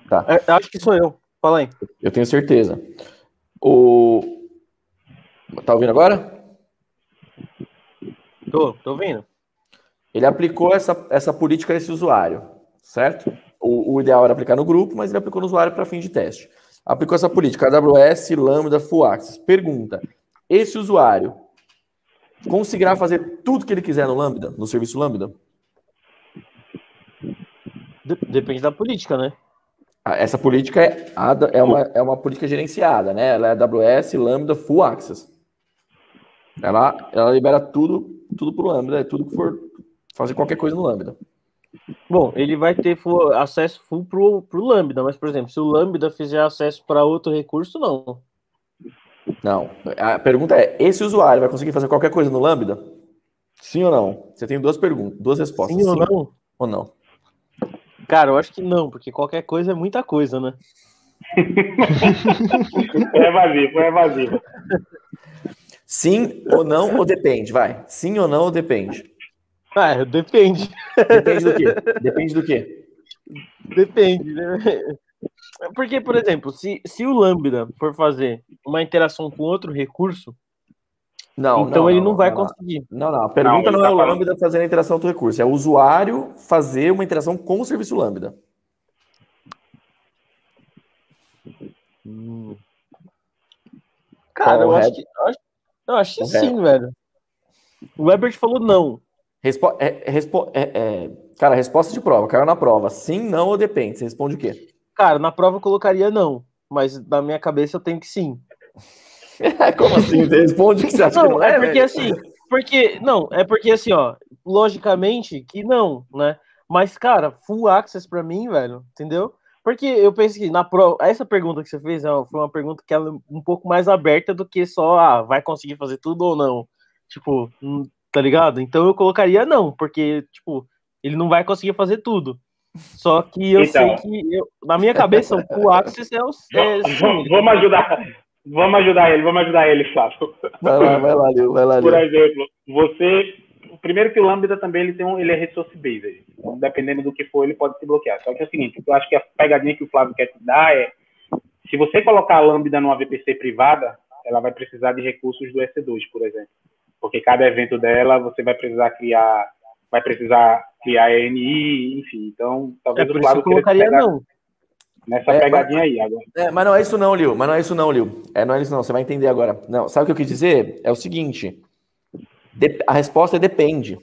Tá. É, acho que sou eu. Fala aí. Eu tenho certeza. O... Tá ouvindo agora? Tô, tô ouvindo. Ele aplicou essa, essa política nesse usuário, certo? O, o ideal era aplicar no grupo, mas ele aplicou no usuário para fim de teste. Aplicou essa política, AWS, Lambda, Full Access. Pergunta: esse usuário conseguirá fazer tudo que ele quiser no Lambda, no serviço Lambda? De- Depende da política, né? Ah, Essa política é, é, uma, é uma política gerenciada, né? Ela é AWS Lambda Full Access. Ela, ela libera tudo, tudo pro Lambda, é tudo que for fazer qualquer coisa no Lambda. Bom, ele vai ter full- acesso full pro, pro Lambda, mas, por exemplo, se o Lambda fizer acesso para outro recurso, não. Não. A pergunta é: esse usuário vai conseguir fazer qualquer coisa no Lambda? Sim ou não? Você tem duas perguntas, duas respostas. Sim ou não? ou não? Cara, eu acho que não, porque qualquer coisa é muita coisa, né? Foi evasivo, foi evasivo. Sim ou não, ou depende? Vai. Sim ou não, ou depende? Ah, depende. Depende do quê? Depende do quê? Depende, né? Porque, por exemplo, se, se o Lambda for fazer uma interação com outro recurso, Não, então ele não, vai não, conseguir. Não, não. A pergunta Não, não, ele é tá o falando- Lambda fazendo a interação com o recurso, é o usuário fazer uma interação com o serviço Lambda. Hum. Cara, eu Correto. acho que, eu acho, eu acho que Correto. sim, velho. O Ebert falou não. Respo é, é, respo é, é- Cara, resposta de prova, caiu na prova. Sim, não ou depende? Você responde o quê? Cara, na prova eu colocaria não, mas na minha cabeça eu tenho que sim. Como assim? Você responde o que você acha que Não, não é é, porque velho? assim, porque não, é porque assim, ó, logicamente que não, né? Mas cara, full access pra mim, velho, entendeu? Porque eu penso que na prova, essa pergunta que você fez uma- foi uma pergunta que ela é um pouco mais aberta do que só, ah, vai conseguir fazer tudo ou não. Tipo, hum, tá ligado? Então eu colocaria não, porque tipo, ele não vai conseguir fazer tudo. Só que eu Então. sei que eu- na minha cabeça o full access é o é, Vamos, vamos ajudar. Vamos ajudar ele, vamos ajudar ele, Flávio. Vai lá, vai lá, Lil, vai lá, Por Lil. exemplo, você. o Primeiro que o Lambda também ele tem um, ele é resource based. Então, dependendo do que for, ele pode se bloquear. Só que é o seguinte, eu acho que a pegadinha que o Flávio quer te dar é se você colocar a Lambda numa VPC privada, ela vai precisar de recursos do EC2, por exemplo. Porque cada evento dela você vai precisar criar, vai precisar criar ENI, enfim. Então, é talvez por o isso que Flávio eu queira te colocaria pegar não. Nessa É, pegadinha aí agora. É, mas não é isso não, Lil. Mas não é isso não, Lil. É, não é isso não. Você vai entender agora. Não, sabe o que eu quis dizer? É o seguinte. de- a resposta é depende.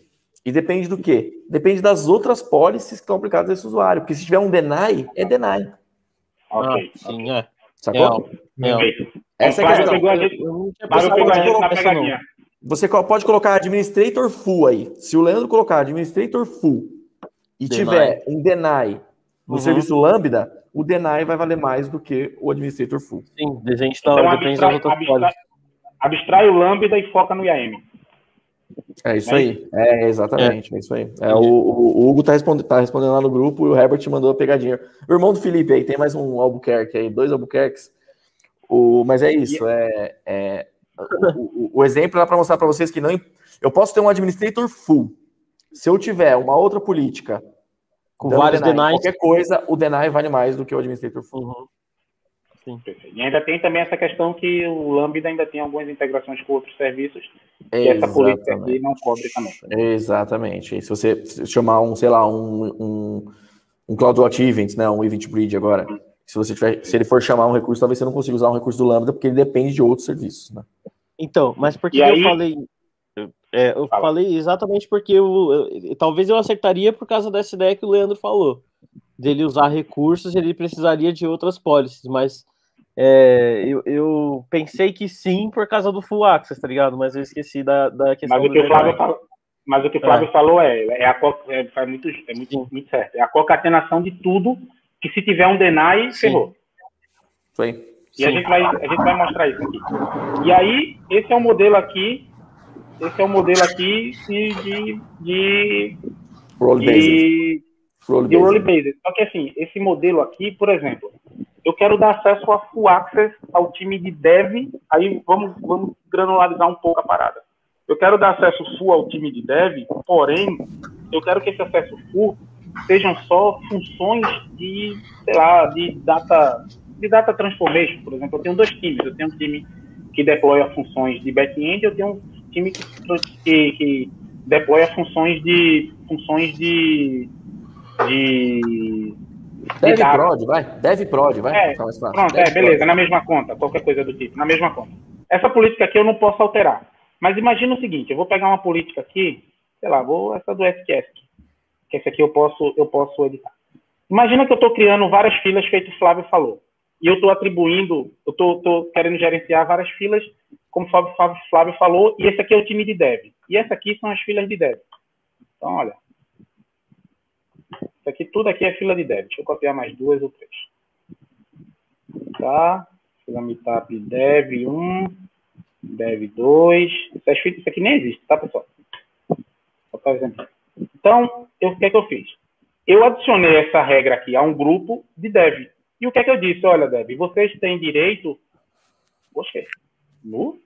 E depende do quê? Depende das outras policies que estão aplicadas a esse usuário. Porque se tiver um deny, é deny. Ok. Ah, sim, é. Sacou? Perfeito. Essa é a Flávio questão. pegou a gente, Eu não pegou a gente na não. pegadinha. Você pode colocar administrator full aí. Se o Leandro colocar administrator full e Deny. tiver um deny no Uhum. serviço Lambda, o deny vai valer mais do que o administrator full. Sim, a gente tá, Então, depende das abstrai, outras abstrai, abstrai o Lambda e foca no IAM. É isso É aí. É, exatamente. É, isso aí. É, o, o- o Hugo tá, responde- tá respondendo lá no grupo e o Herbert mandou a pegadinha. O irmão do Felipe aí, tem mais um Albuquerque aí, dois Albuquerques. O, mas é isso. É, é, o, o- o exemplo era para mostrar para vocês que não. Eu posso ter um administrator full. Se eu tiver uma outra política Com dando vários deny qualquer coisa, o deny vale mais do que o administrator full. Uhum. Perfeito. E ainda tem também essa questão que o Lambda ainda tem algumas integrações com outros serviços que essa política aqui não cobre também. Exatamente. E se você chamar um, sei lá, um, um, um CloudWatch Event, né, um Event Bridge agora, se você tiver, se ele for chamar um recurso, talvez você não consiga usar um recurso do Lambda, porque ele depende de outros serviços, né? Então, mas por que E eu aí- falei. É, eu Fala. falei exatamente porque eu, eu- talvez eu acertaria por causa dessa ideia que o Leandro falou. Dele usar recursos, ele precisaria de outras policies, mas é, eu, eu pensei que sim por causa do full access, tá ligado? Mas eu esqueci da, da questão Mas o do que o Flávio mas o que o Flávio falou é, é, a, é, faz muito, é muito, muito certo. É a concatenação de tudo que se tiver um deny, Sim. ferrou. Aí. E a Sim. gente, vai, a gente vai mostrar isso aqui. E aí, esse é o modelo aqui, esse é o modelo aqui de, de, de, Role de, Role de role based. based. Só que assim, esse modelo aqui, por exemplo, eu quero dar acesso a full access ao time de dev, aí vamos, vamos granularizar um pouco a parada. Eu quero dar acesso full ao time de dev, porém, eu quero que esse acesso full sejam só funções de, sei lá, de data, de data transformation, por exemplo. Eu tenho dois times, eu tenho um time que deploya funções de back-end, eu tenho um time que, que, que deploya funções de funções de de, de Dev prod, vai. Dev prod, vai. É, Tá. Pronto, Dev é, beleza, prod. na mesma conta, qualquer coisa do tipo, na mesma conta. Essa política aqui eu não posso alterar. Mas imagina o seguinte, eu vou pegar uma política aqui, sei lá, vou essa do SQS, que essa aqui eu posso, eu posso editar. Imagina que eu estou criando várias filas, feito o Flávio falou. E eu estou atribuindo, eu estou querendo gerenciar várias filas, como o Flávio, Flávio, Flávio falou, e esse aqui é o time de dev. E essa aqui são as filas de dev. Então, olha. Isso aqui, tudo aqui é fila de dev. Deixa eu copiar mais duas ou três. Tá? Fila meetup dev 1, dev 2. Isso aqui nem existe, tá, pessoal? Então, eu, o que é que eu fiz? Eu adicionei essa regra aqui a um grupo de dev. E o que é que eu disse? Olha, dev, vocês têm direito. No?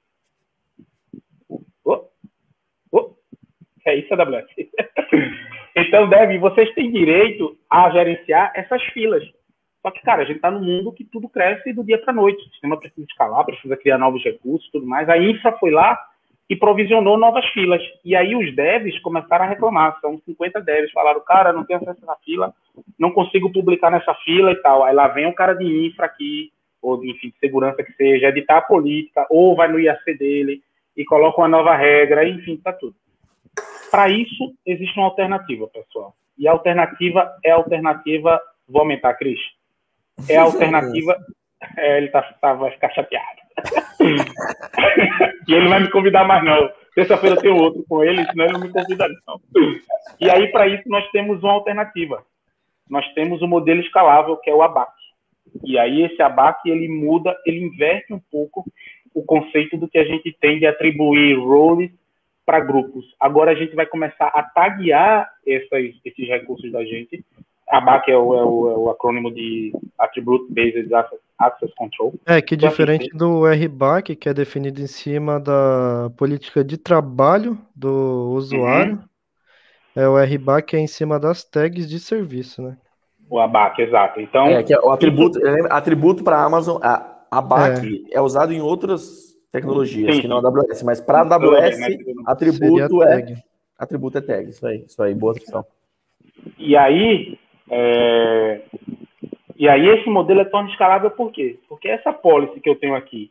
Oh, oh. É isso, AWS. então, dev, vocês têm direito a gerenciar essas filas. Só que, cara, a gente está num mundo que tudo cresce do dia para noite. O sistema precisa escalar, precisa criar novos recursos tudo mais. A infra foi lá e provisionou novas filas. E aí os devs começaram a reclamar. São 50 devs. Falaram, cara, não tenho acesso essa fila, não consigo publicar nessa fila e tal. Aí lá vem o cara de infra aqui, ou de, enfim, de segurança que seja, editar a política, ou vai no IAC dele e coloca uma nova regra, enfim, tá tudo. Para isso, existe uma alternativa, pessoal. E a alternativa é a alternativa. Vou aumentar, Cris é a alternativa. É, ele tá, tá, vai ficar chateado. e ele não vai me convidar mais, não. Terça-feira tem outro com ele, senão ele não me convida, não. E aí, para isso, nós temos uma alternativa. Nós temos o um modelo escalável, que é o ABAC. E aí, esse ABAC, ele muda, ele inverte um pouco o conceito do que a gente tem de atribuir roles para grupos. Agora, a gente vai começar a taguear essas, esses recursos da gente ABAC é o, é o, é o acrônimo de Attribute Based Access Control. É, que então, diferente do RBAC, que é definido em cima da política de trabalho do usuário, uhum. é o RBAC é em cima das tags de serviço, né? O ABAC, exato. Então, é, que é o atributo, atributo para a Amazon, a ABAC é. é. usado em outras tecnologias, sim, que não a AWS, mas para a AWS, atributo é atributo é tag, isso aí, isso aí, boa opção. E aí, é... E aí esse modelo é tão escalável por quê? Porque essa policy que eu tenho aqui,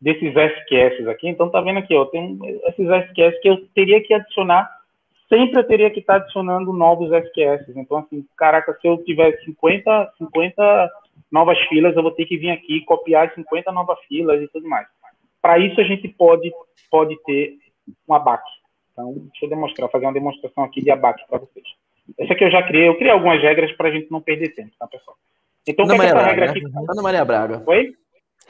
desses SQS aqui, então tá vendo aqui, ó, tem esses SQS que eu teria que adicionar, sempre eu teria que estar adicionando novos SQS. Então, assim, caraca, se eu tiver 50, 50 novas filas, eu vou ter que vir aqui copiar 50 novas filas e tudo mais. Para isso, a gente pode, pode ter um ABAC. Então, deixa eu demonstrar, fazer uma demonstração aqui de ABAC para vocês. Essa aqui eu já criei. Eu criei algumas regras para a gente não perder tempo, tá, pessoal? Então, Ana é essa Braga, regra aqui? Né? Ana Maria Braga. Oi?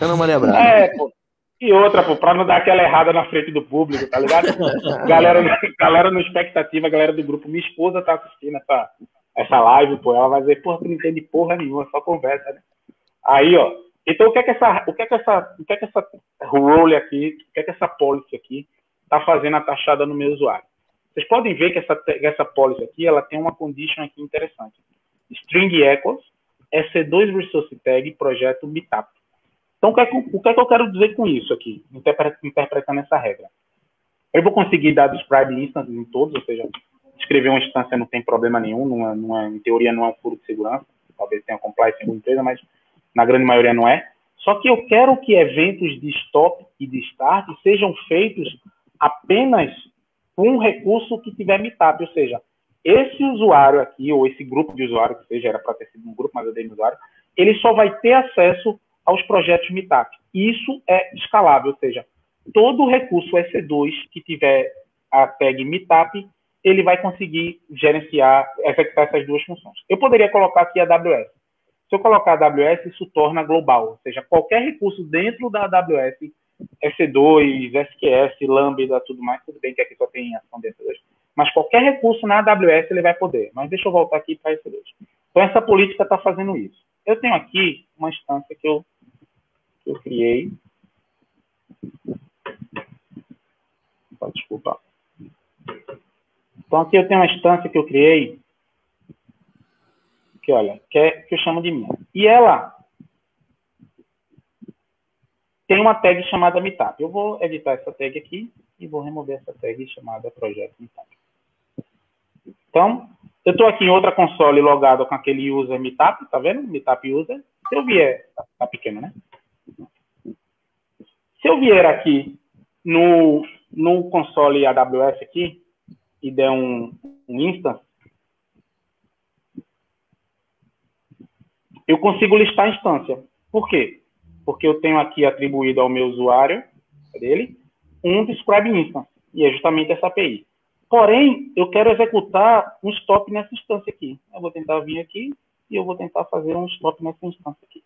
Ana Maria Braga. É, pô. E outra, pô, para não dar aquela errada na frente do público, tá ligado? galera, galera no expectativa, galera do grupo. Minha esposa tá assistindo essa, essa live, pô. Ela vai dizer, porra, tu não entende porra nenhuma, só conversa, né? Aí, ó. Então, o que é que essa, o que é que essa, o que é que essa role aqui, o que é que essa policy aqui tá fazendo a taxada no meu usuário? Vocês podem ver que essa, essa policy aqui, ela tem uma condition aqui interessante. String equals EC2 resource tag projeto meetup. Então, o que, é que, o que, é que eu quero dizer com isso aqui, interpretando essa regra? Eu vou conseguir dar describe instances em todos, ou seja, escrever uma instância não tem problema nenhum, não é, é, em teoria não é um furo de segurança, talvez tenha compliance em alguma empresa, mas na grande maioria não é. Só que eu quero que eventos de stop e de start sejam feitos apenas um recurso que tiver meetup, ou seja, esse usuário aqui, ou esse grupo de usuários, que seja, era para ter sido um grupo, mas eu dei no usuário, ele só vai ter acesso aos projetos meetup. Isso é escalável, ou seja, todo recurso EC2 que tiver a tag meetup, ele vai conseguir gerenciar, executar essas duas funções. Eu poderia colocar aqui a AWS. Se eu colocar a AWS, isso torna global, ou seja, qualquer recurso dentro da AWS EC2, SQS, Lambda, tudo mais, tudo bem que aqui só tem ação de EC2. Mas qualquer recurso na AWS ele vai poder. Mas deixa eu voltar aqui para EC2. Então essa política está fazendo isso. Eu tenho aqui uma instância que eu, que eu criei. Desculpa. Então aqui eu tenho uma instância que eu criei que olha, que, é, que eu chamo de minha. E ela tem uma tag chamada Meetup. Eu vou editar essa tag aqui e vou remover essa tag chamada Projeto Meetup. Então, eu estou aqui em outra console logado com aquele user Meetup, tá vendo? Meetup user. Se eu vier, tá, tá pequeno, né? Se eu vier aqui no, no console AWS aqui e der um, um instance, eu consigo listar a instância. Por quê? Porque eu tenho aqui atribuído ao meu usuário, dele, um describe instance, e é justamente essa API. Porém, eu quero executar um stop nessa instância aqui. Eu vou tentar vir aqui e eu vou tentar fazer um stop nessa instância aqui.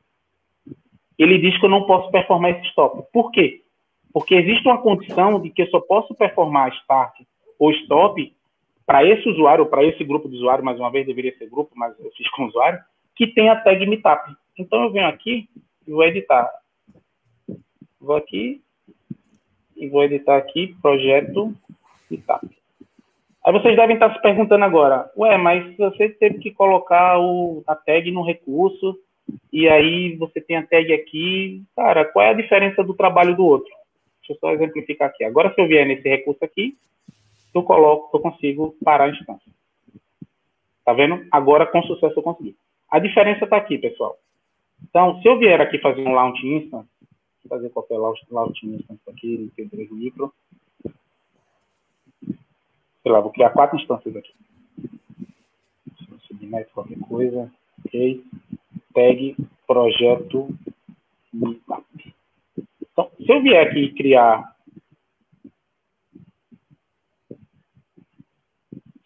Ele diz que eu não posso performar esse stop. Por quê? Porque existe uma condição de que eu só posso performar start ou stop para esse usuário, para esse grupo de usuário, mais uma vez deveria ser grupo, mas eu fiz com usuário, que tem a tag meetup. Então eu venho aqui e vou editar. Vou aqui e vou editar aqui projeto meetup. Aí vocês devem estar se perguntando agora, ué, mas você teve que colocar o, a tag no recurso e aí você tem a tag aqui, cara, qual é a diferença do trabalho do outro? Deixa eu só exemplificar aqui. Agora, se eu vier nesse recurso aqui, eu coloco, eu consigo parar a instância. Tá vendo? Agora, com sucesso, eu consegui. A diferença está aqui, pessoal. Então, se eu vier aqui fazer um launch instance, fazer qualquer launch, launch instance aqui, P3 micro, sei lá, vou criar quatro instâncias aqui. Subnet, qualquer coisa, ok. Tag projeto meetup. Então, se eu vier aqui criar.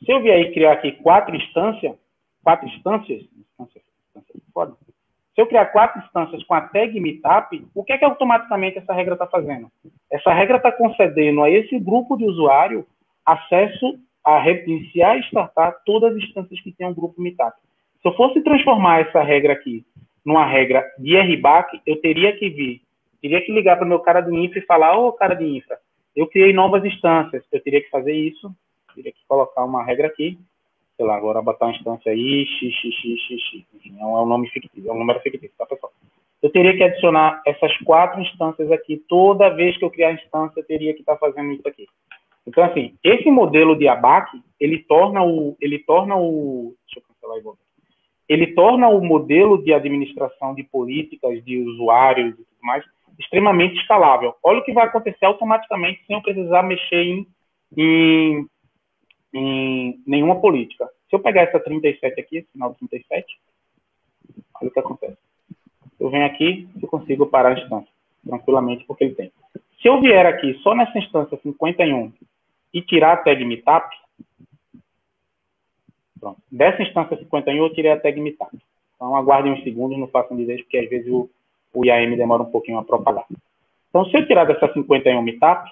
Se eu vier criar aqui quatro instâncias, quatro instâncias, instâncias, instâncias Se eu criar quatro instâncias com a tag meetup, o que é que automaticamente essa regra está fazendo? Essa regra está concedendo a esse grupo de usuário acesso a reiniciar e startar todas as instâncias que tem um grupo meetup. Se eu fosse transformar essa regra aqui numa regra de RBAC, eu teria que vir teria que ligar para o meu cara de infra e falar, ô oh, cara de infra, eu criei novas instâncias, eu teria que fazer isso, teria que colocar uma regra aqui, sei lá, agora botar uma instância aí, xxxxx, enfim, é um nome fictício, é um número fictício, tá pessoal? Eu teria que adicionar essas quatro instâncias aqui, toda vez que eu criar instância, eu teria que estar tá fazendo isso aqui. Então, assim, esse modelo de ABAC, ele torna o, ele torna o, deixa eu cancelar e voltar. Ele torna o modelo de administração de políticas, de usuários e tudo mais, extremamente escalável. Olha o que vai acontecer automaticamente sem eu precisar mexer em, em, em nenhuma política. Se eu pegar essa 37 aqui, final 37, olha o que acontece. Eu venho aqui e consigo parar a instância, tranquilamente, porque ele tem. Se eu vier aqui só nessa instância 51 e tirar a tag meetup, pronto. Dessa instância 51 eu tirei a tag meetup. Então aguardem uns segundos, não façam dizer, porque às vezes o, o IAM demora um pouquinho a propagar. Então, se eu tirar dessa 51 meetup,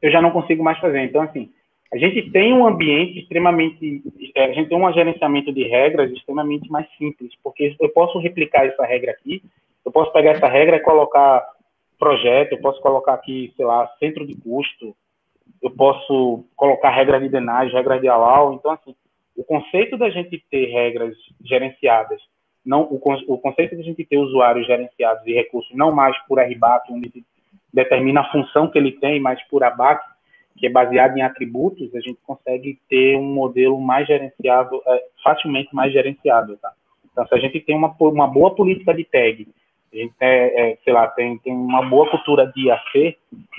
eu já não consigo mais fazer. Então, assim, a gente tem um ambiente extremamente, é, a gente tem um gerenciamento de regras extremamente mais simples, porque eu posso replicar essa regra aqui, eu posso pegar essa regra e colocar projeto, eu posso colocar aqui, sei lá, centro de custo, eu posso colocar regras de denagem, regras de allow. Então, assim, o conceito da gente ter regras gerenciadas não o, o conceito de a gente ter usuários gerenciados e recursos não mais por RBAC, onde determina a função que ele tem, mas por ABAC, que é baseado em atributos, a gente consegue ter um modelo mais gerenciável, é, facilmente mais gerenciável, tá? Então, se a gente tem uma, uma boa política de tag, a gente é, é, sei lá, tem, tem uma boa cultura de IAC,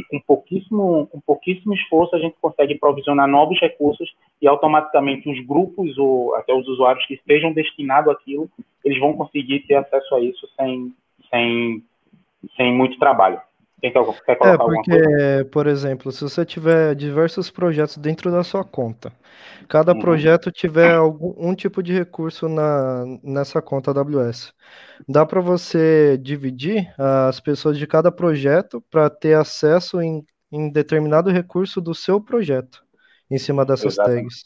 com pouquíssimo, com pouquíssimo esforço a gente consegue provisionar novos recursos e automaticamente os grupos ou até os usuários que estejam destinados àquilo, eles vão conseguir ter acesso a isso sem, sem, sem muito trabalho. Quem quer, quer colocar é, porque, por exemplo, se você tiver diversos projetos dentro da sua conta, cada uhum. projeto tiver algum um tipo de recurso na, nessa conta AWS, dá para você dividir as pessoas de cada projeto para ter acesso em, em determinado recurso do seu projeto, em cima dessas Exatamente. tags.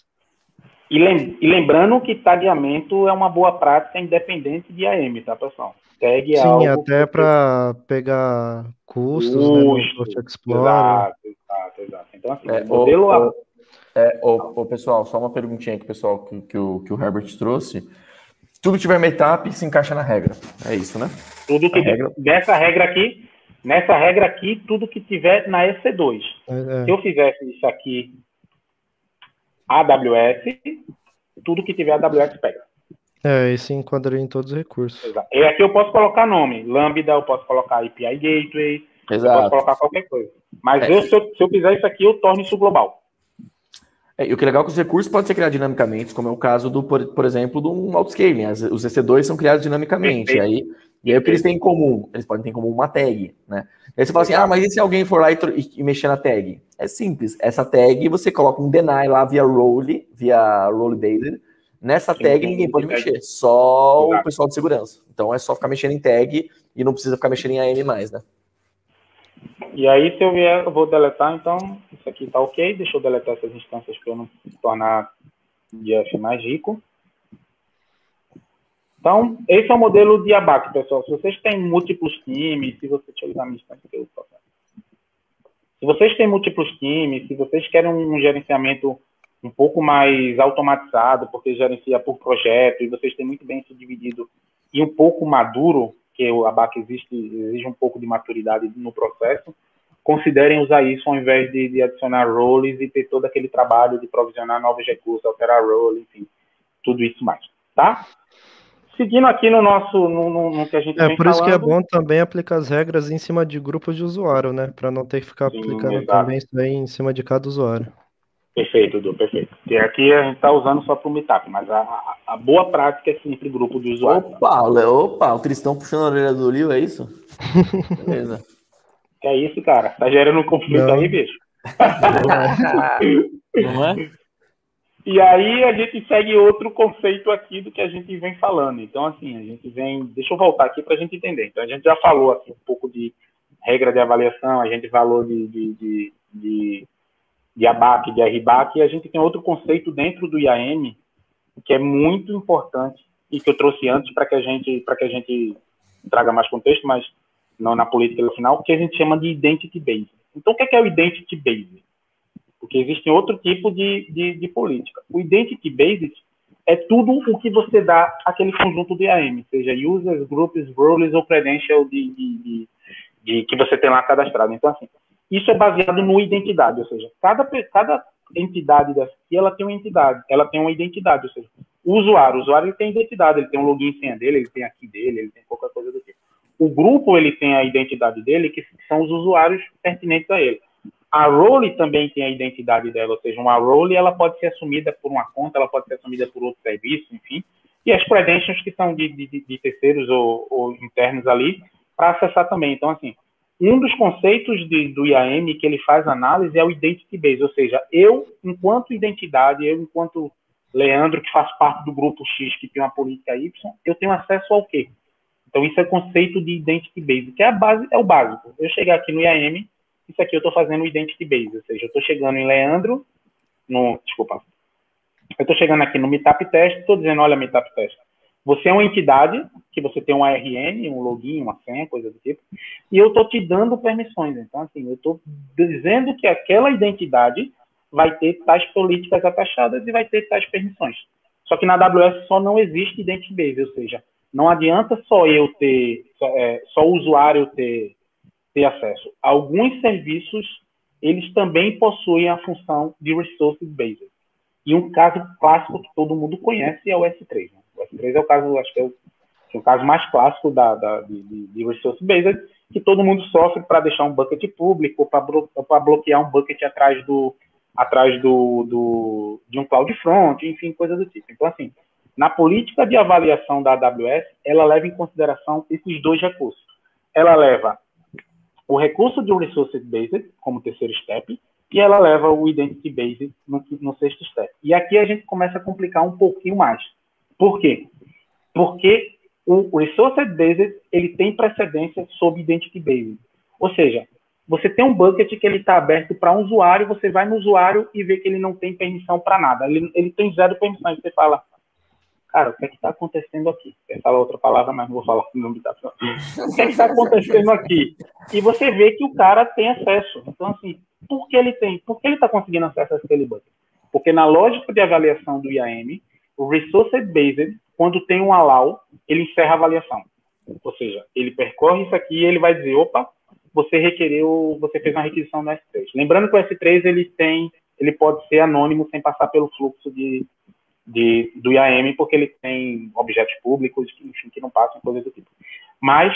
E, lembrando que tagueamento é uma boa prática independente de AM, tá, pessoal? Tag é Sim, até para pegar custos Custo, né, no Explorer. Exato, exato, exato. Então, assim, é, modelo... O, é, o, o, pessoal, só uma perguntinha aqui, pessoal, que, que, o, que o Herbert trouxe. Tudo que tiver meetup se encaixa na regra. É isso, né? Tudo que regra... dessa regra aqui, nessa regra aqui, tudo que tiver na EC2. É, é. Se eu fizesse isso aqui AWS, tudo que tiver AWS pega. É, esse enquadraria em todos os recursos. Exato. E aqui eu posso colocar nome. Lambda, eu posso colocar API Gateway, eu posso Exato. colocar qualquer coisa. Mas É. eu, se, eu, se eu fizer isso aqui, eu torno isso global. É, e o que é legal é que os recursos podem ser criados dinamicamente, como é o caso do, por, por exemplo, de um autoscaling. As- Os EC2 são criados dinamicamente. E aí, e aí o que eles têm em comum? Eles podem ter em comum uma tag, né? E aí você fala assim, ah, mas e se alguém for lá e, e- e mexer na tag? É simples. Essa tag você coloca um deny lá via role, via role based. Nessa Sim, tag ninguém pode tag. mexer, só o Exato. pessoal de segurança. Então é só ficar mexendo em tag e não precisa ficar mexendo em AM mais, né? E aí, se eu vier, eu vou deletar, então, isso aqui tá ok. Deixa eu deletar essas instâncias para eu não tornar DF mais rico. Então, esse é o modelo de abaque, pessoal. Se vocês têm múltiplos times, se você... Deixa eu usar a minha instância que eu. Se vocês têm múltiplos times, se vocês querem um gerenciamento um pouco mais automatizado, porque gerencia por projeto, e vocês têm muito bem isso dividido, e um pouco maduro, que o ABAC existe, exige um pouco de maturidade no processo, considerem usar isso ao invés de, de adicionar roles e ter todo aquele trabalho de provisionar novos recursos, alterar role, enfim, tudo isso mais, tá? Seguindo aqui no nosso, no, no- no que a gente É, por isso que é bom também aplicar as regras em cima de grupos de usuário, né? Para não ter que ficar Sim, aplicando exato. também isso aí em cima de cada usuário. Perfeito, Du, perfeito. E aqui a gente está usando só para o Meetup, mas a, a- a boa prática é sempre grupo de usuários. Opa, o Le- opa, o Cristão puxando a orelha do Lio, é isso? Beleza. Que é isso, cara? Tá gerando um conflito Não. aí, bicho? Não é? E aí a gente segue outro conceito aqui do que a gente vem falando. Então, assim, a gente vem. Deixa eu voltar aqui para a gente entender. Então, a gente já falou aqui um pouco de regra de avaliação, a gente falou de, de, de, de, de ABAC, de RBAC, e a gente tem outro conceito dentro do IAM que é muito importante e que eu trouxe antes para que a gente para que a gente traga mais contexto, mas não na política no final, que a gente chama de identity based. Então, o que é, que é o identity based? Porque existe outro tipo de, de, de política. O identity based é tudo o que você dá àquele conjunto de IAM, seja users, groups, roles ou credential de, de, de, de- que você tem lá cadastrado. Então, assim, isso é baseado no identidade, ou seja, cada, cada entidade dessa aqui, ela tem uma entidade, ela tem uma identidade, ou seja, o usuário, o usuário ele tem identidade, ele tem um login senha dele, ele tem aqui dele, ele tem qualquer coisa do tipo. O grupo, ele tem a identidade dele, que são os usuários pertinentes a ele. A role também tem a identidade dela, ou seja, uma role ela pode ser assumida por uma conta, ela pode ser assumida por outro serviço, enfim. E as credentials que são de, de, de terceiros ou, ou internos ali para acessar também. Então, assim, um dos conceitos de, do IAM que ele faz análise é o identity base, ou seja, eu, enquanto identidade, eu, enquanto Leandro, que faz parte do grupo X, que tem uma política Y, eu tenho acesso ao quê? Então, isso é o conceito de identity base, que é a base, é o básico. Eu chegar aqui no IAM, isso aqui eu estou fazendo o identity base, ou seja, eu estou chegando em Leandro, no, desculpa, eu estou chegando aqui no Meetup Test, estou dizendo, olha, Meetup Test, você é uma entidade, que você tem um ARN, um login, uma senha, coisa do tipo, e eu estou te dando permissões. Então, assim, eu estou dizendo que aquela identidade vai ter tais políticas atachadas e vai ter tais permissões. Só que na AWS só não existe identity base, ou seja, não adianta só eu ter, só, é, só o usuário ter, ter acesso. Alguns serviços, eles também possuem a função de resources based. E um caso clássico que todo mundo conhece é o S3. Né? O S3 é o caso, acho que é o, o caso mais clássico da, da de, de, resource based, que todo mundo sofre para deixar um bucket público, para blo bloquear um bucket atrás do atrás do, do de um CloudFront, enfim, coisa do tipo. Então, assim, na política de avaliação da AWS, ela leva em consideração esses dois recursos. Ela leva o recurso de resource based como terceiro step e ela leva o identity based no, no sexto step. E aqui a gente começa a complicar um pouquinho mais. Por quê? Porque o resource based ele tem precedência sobre identity based. Ou seja, você tem um bucket que ele está aberto para um usuário, você vai no usuário e vê que ele não tem permissão para nada. Ele, ele tem zero permissão. Você fala, cara, o que é está acontecendo aqui? Quer falar outra palavra, mas não vou falar o nome da pessoa. O que é está acontecendo aqui? E você vê que o cara tem acesso. Então, assim, por que ele tem? Por que ele está conseguindo acesso a aquele bucket? Porque na lógica de avaliação do IAM, o Resource Based, quando tem um allow, ele encerra a avaliação. Ou seja, ele percorre isso aqui e ele vai dizer, opa, você requereu, você fez uma requisição no S3. Lembrando que o S3 ele tem, ele pode ser anônimo sem passar pelo fluxo de, de, do IAM, porque ele tem objetos públicos, enfim, que não passam, coisas do tipo. Mas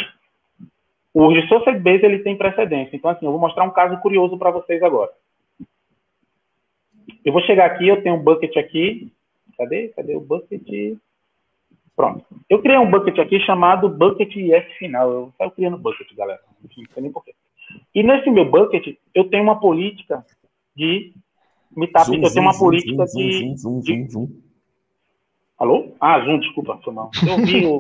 o Resource Base ele tem precedência. Então, assim, eu vou mostrar um caso curioso para vocês agora. Eu vou chegar aqui, eu tenho um bucket aqui. Cadê? Cadê o bucket? Pronto. Eu criei um bucket aqui chamado bucket IS final. Eu saio criando bucket, galera. Enfim, não sei nem porquê. E nesse meu bucket, eu tenho uma política de meetup. Zoom, eu tenho uma zoom, política zoom, de, zoom, de... Alô? Ah, Zoom, desculpa, foi mal. Eu vi o...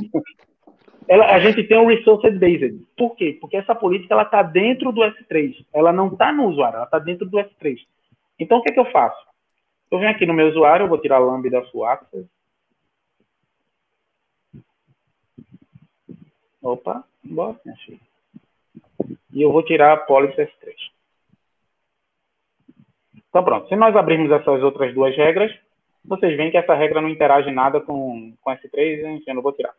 Ela, a gente tem o resource based. Por quê? Porque essa política ela está dentro do S3. Ela não está no usuário, ela está dentro do S3. Então, o que, é que eu faço? Eu venho aqui no meu usuário, eu vou tirar a Lambda Full Access. Opa, bora, minha filha. E eu vou tirar a Policy S3. Então, pronto. Se nós abrirmos essas outras duas regras, vocês veem que essa regra não interage nada com, com S3, enfim, eu não vou tirar.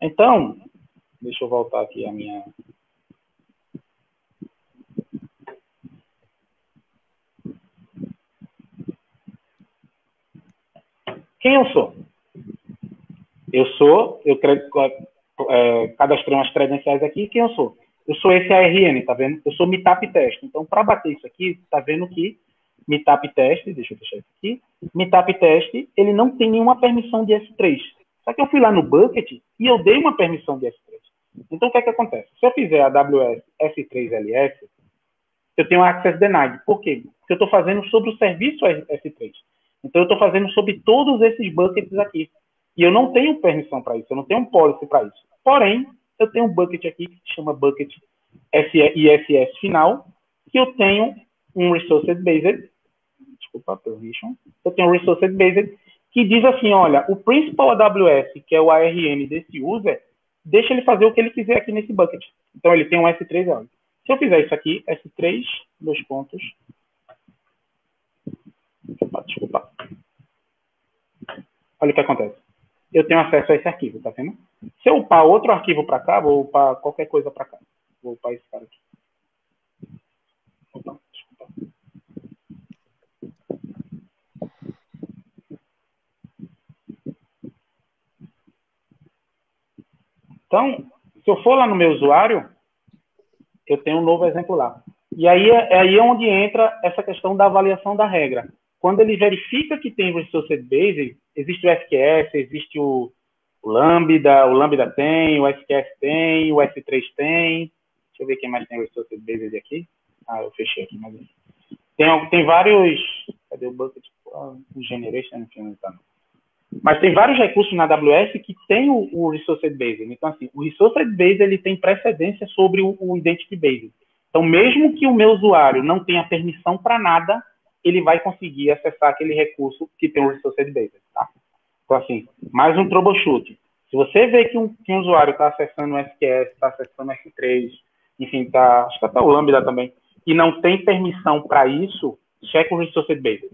Então, deixa eu voltar aqui a minha. Quem eu sou? Eu sou, eu é, cadastrei umas credenciais aqui, quem eu sou? Eu sou esse ARN, tá vendo? Eu sou Meetup Test. Então, para bater isso aqui, tá vendo que Meetup Test, deixa eu deixar isso aqui, Meetup Test, ele não tem nenhuma permissão de S3. Só que eu fui lá no bucket e eu dei uma permissão de S3. Então, o que é que acontece? Se eu fizer AWS S3LS, eu tenho access denied. Por quê? Porque eu estou fazendo sobre o serviço S3. Então, eu estou fazendo sobre todos esses buckets aqui. E eu não tenho permissão para isso, eu não tenho um policy para isso. Porém, eu tenho um bucket aqui que se chama bucket ISS final, que eu tenho um resource based, desculpa, permission, eu tenho um resource based que diz assim, olha, o principal AWS, que é o ARN desse user, deixa ele fazer o que ele quiser aqui nesse bucket. Então, ele tem um S3, olha. Se eu fizer isso aqui, S3, dois pontos. Desculpa. Olha o que acontece. Eu tenho acesso a esse arquivo, tá vendo? Se eu upar outro arquivo para cá, vou upar qualquer coisa para cá. Vou upar esse cara aqui. Opa. Então, se eu for lá no meu usuário, eu tenho um novo exemplo lá. E aí é, é aí onde entra essa questão da avaliação da regra. Quando ele verifica que tem resource base, existe o SQS, existe o, o Lambda, o Lambda tem, o SQS tem, o S3 tem. Deixa eu ver quem mais tem resource base aqui. Ah, eu fechei aqui, mas tem, tem vários. Cadê o bucket? O Generation, não tá não. Mas tem vários recursos na AWS que tem o, o Resource Base. Então, assim, o Resource Base ele tem precedência sobre o, o Identity Base. Então, mesmo que o meu usuário não tenha permissão para nada, ele vai conseguir acessar aquele recurso que tem o Resource Base. Tá? Então, assim, mais um troubleshoot. Se você vê que um, que um usuário está acessando o SQS, está acessando o S3, enfim, tá, acho que está o Lambda também, e não tem permissão para isso, cheque o Resource Base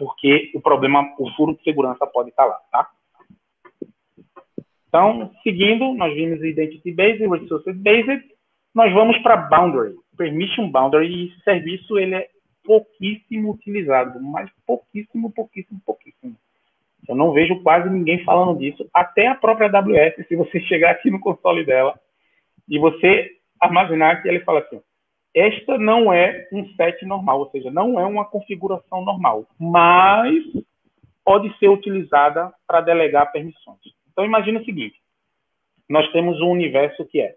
porque o problema, o furo de segurança pode estar lá, tá? Então, seguindo, nós vimos Identity Based, Resource Based, nós vamos para Boundary, Permission Boundary, e esse serviço ele é pouquíssimo utilizado, mas pouquíssimo, pouquíssimo, pouquíssimo. Eu não vejo quase ninguém falando disso, até a própria AWS, se você chegar aqui no console dela e você armazenar que ele fala assim, esta não é um set normal, ou seja, não é uma configuração normal, mas pode ser utilizada para delegar permissões. Então, imagine o seguinte: nós temos um universo que é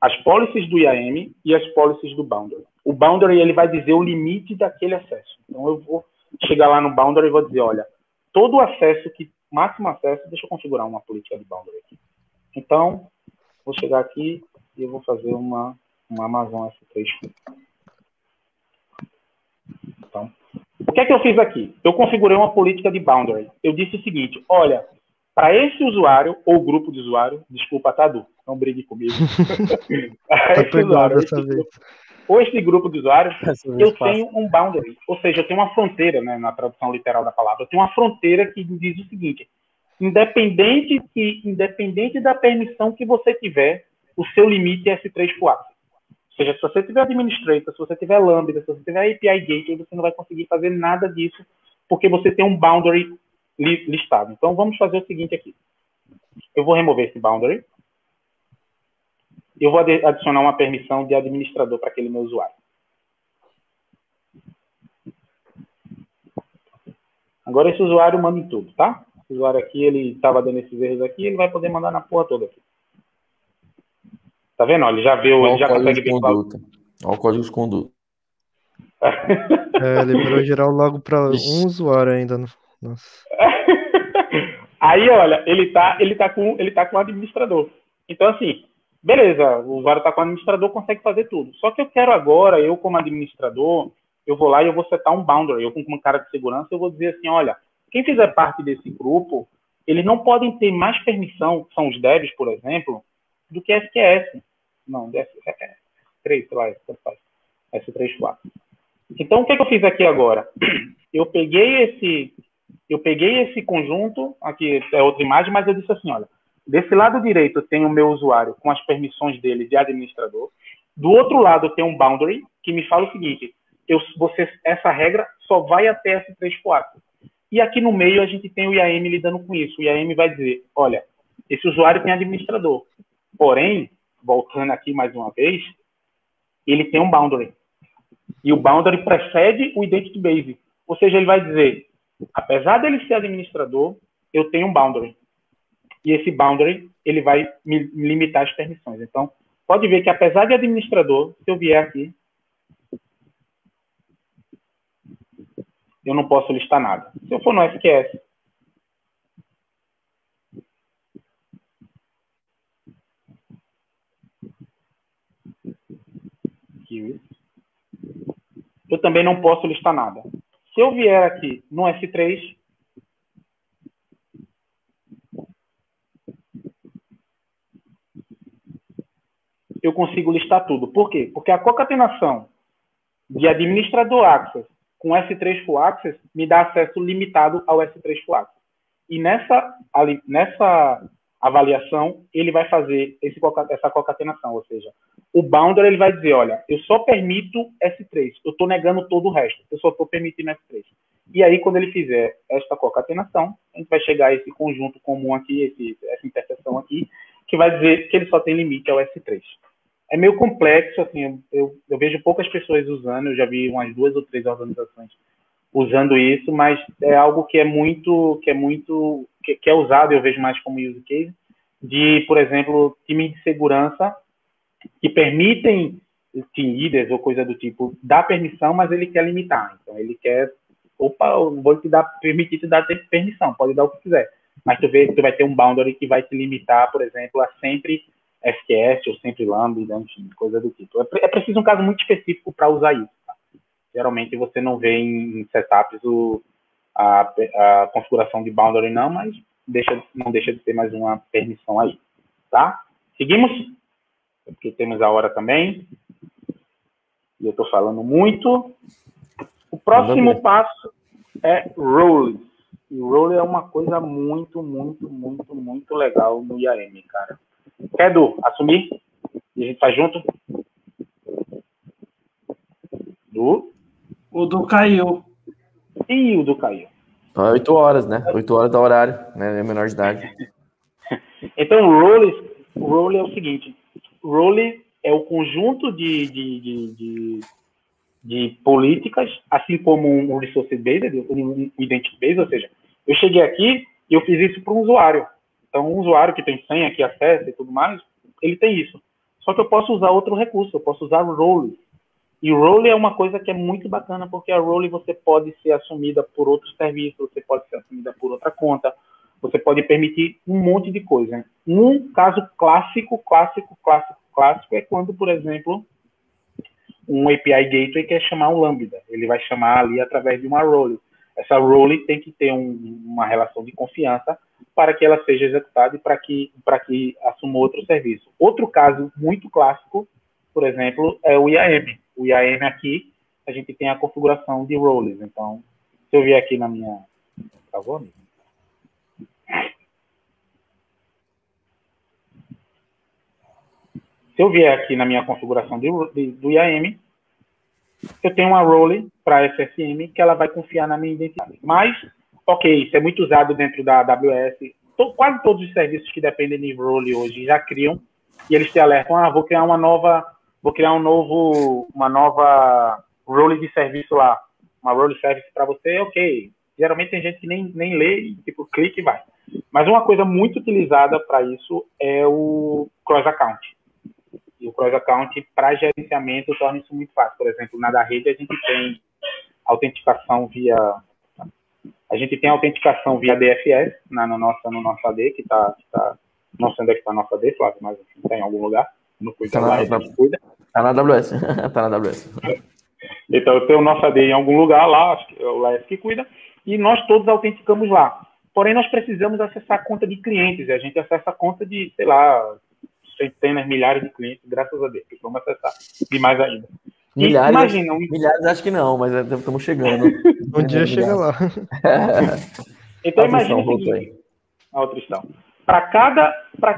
as policies do IAM e as policies do boundary. O boundary ele vai dizer o limite daquele acesso. Então, eu vou chegar lá no boundary e vou dizer, olha, todo acesso que máximo acesso, deixa eu configurar uma política de boundary aqui. Então, vou chegar aqui e eu vou fazer uma um Amazon S3. Então, o que é que eu fiz aqui? Eu configurei uma política de boundary. Eu disse o seguinte: olha, para esse usuário ou grupo de usuário, desculpa, Tadu, tá, não brigue comigo. para esse usuário, esse grupo, ou esse grupo de usuários, eu tenho um boundary, ou seja, eu tenho uma fronteira, né, na tradução literal da palavra, eu tenho uma fronteira que diz o seguinte: independente que, independente da permissão que você tiver, o seu limite é S3 4 seja, se você tiver administrator, se você tiver Lambda, se você tiver API Gateway, você não vai conseguir fazer nada disso, porque você tem um boundary listado. Então, vamos fazer o seguinte aqui. Eu vou remover esse boundary. Eu vou adicionar uma permissão de administrador para aquele meu usuário. Agora esse usuário manda em tudo, tá? Esse usuário aqui, ele estava dando esses erros aqui, ele vai poder mandar na porra toda aqui. Tá vendo? Ele já viu, ele já consegue ver. Olha o código de conduta. é, liberou geral logo para um usuário ainda. Nossa. Aí, olha, ele tá, ele tá com, ele tá com o administrador. Então, assim, beleza, o usuário tá com o administrador, consegue fazer tudo. Só que eu quero agora, eu como administrador, eu vou lá e eu vou setar um boundary. Eu, como cara de segurança, eu vou dizer assim, olha, quem fizer parte desse grupo, eles não podem ter mais permissão, são os devs, por exemplo, do que SQS. Não, S3, sei lá, S3, 4. Então, o que, é que eu fiz aqui agora? Eu peguei esse, eu peguei esse conjunto, aqui é outra imagem, mas eu disse assim, olha, desse lado direito tem o meu usuário com as permissões dele de administrador, do outro lado tem um boundary que me fala o seguinte, eu, você, essa regra só vai até S3 4. E aqui no meio a gente tem o IAM lidando com isso. O IAM vai dizer, olha, esse usuário tem administrador. Porém, voltando aqui mais uma vez, ele tem um boundary. E o boundary precede o identity base. Ou seja, ele vai dizer, apesar dele ser administrador, eu tenho um boundary. E esse boundary, ele vai me limitar as permissões. Então, pode ver que apesar de administrador, se eu vier aqui, eu não posso listar nada. Se eu for no SQS, eu também não posso listar nada. Se eu vier aqui no S3, eu consigo listar tudo. Por quê? Porque a concatenação de administrador Access com S3 Full Access me dá acesso limitado ao S3 Full Access. E nessa, ali, nessa avaliação, ele vai fazer esse, essa concatenação, ou seja, o boundary ele vai dizer, olha, eu só permito S3, eu estou negando todo o resto, eu só estou permitindo S3. E aí, quando ele fizer esta concatenação, a gente vai chegar a esse conjunto comum aqui, esse, essa interseção aqui, que vai dizer que ele só tem limite ao S3 é meio complexo, assim, eu, eu, vejo poucas pessoas usando, eu já vi umas duas ou três organizações usando isso, mas é algo que é muito, que é muito, que, que é usado, eu vejo mais como use case, de, por exemplo, time de segurança que permitem team leaders ou coisa do tipo dar permissão, mas ele quer limitar. Então ele quer, opa, eu vou te dar, permitir te dar permissão, pode dar o que quiser, mas tu vê, tu vai ter um boundary que vai te limitar, por exemplo, a sempre SQS ou sempre Lambda, enfim, coisa do tipo. É, é preciso um caso muito específico para usar isso. Tá? Geralmente você não vê em setups o, a, a, configuração de boundary não, mas deixa, não deixa de ter mais uma permissão aí, tá? Seguimos? Porque temos a hora também. E eu estou falando muito. O próximo passo é roles. E role é uma coisa muito, muito, muito, muito legal no IAM, cara. Quer, Edu, assumir? E a gente tá junto? Du? O Du caiu. Ih, o Du caiu. Tá oito horas, né? Oito horas da horário, né? É menor de idade. então, o role, é o seguinte: o role é o conjunto de, de, de, de, de políticas, assim como um resource based, um identity based, ou seja, eu cheguei aqui e eu fiz isso para um usuário. Então, um usuário que tem senha, que acessa e tudo mais, ele tem isso. Só que eu posso usar outro recurso, eu posso usar role. E o role é uma coisa que é muito bacana, porque a role você pode ser assumida por outro serviço, você pode ser assumida por outra conta, você pode permitir um monte de coisa. Um caso clássico, clássico, clássico, clássico é quando, por exemplo, um API Gateway quer chamar um Lambda. Ele vai chamar ali através de uma role. Essa role tem que ter um, uma relação de confiança para que ela seja executada e para que, para que assuma outro serviço. Outro caso muito clássico, por exemplo, é o IAM. O IAM aqui, a gente tem a configuração de roles. Então, se eu vier aqui na minha... Por favor, amigo. Se eu vier aqui na minha configuração de, de, do IAM, eu tenho uma role para SSM que ela vai confiar na minha identidade. Mas ok, isso é muito usado dentro da AWS. To, quase todos os serviços que dependem de role hoje já criam e eles te alertam, ah, vou criar uma nova, vou criar um novo, uma nova role de serviço lá, uma role service para você, ok. Geralmente tem gente que nem, nem lê e tipo clica e vai. Mas uma coisa muito utilizada para isso é o cross account. E o cross account para gerenciamento torna isso muito fácil. Por exemplo, na da rede a gente tem autenticação via a gente tem autenticação via DFS na, no, nossa, no nosso AD, que está. Tá, não sei onde é que está nosso AD, Flávio, mas está em algum lugar. Não cuida tá lá, na, cuida. Tá na AWS. tá na AWS. Então, eu tenho o nosso AD em algum lugar lá, acho que é o Laes que cuida, e nós todos autenticamos lá. Porém, nós precisamos acessar a conta de clientes, e a gente acessa a conta de, sei lá, centenas, milhares de clientes, graças a Deus, que vamos acessar, e mais ainda. Milhares, imagina, um... milhares acho que não, mas estamos chegando. um dia chega lá. então imagina o seguinte, a outra questão. Para cada,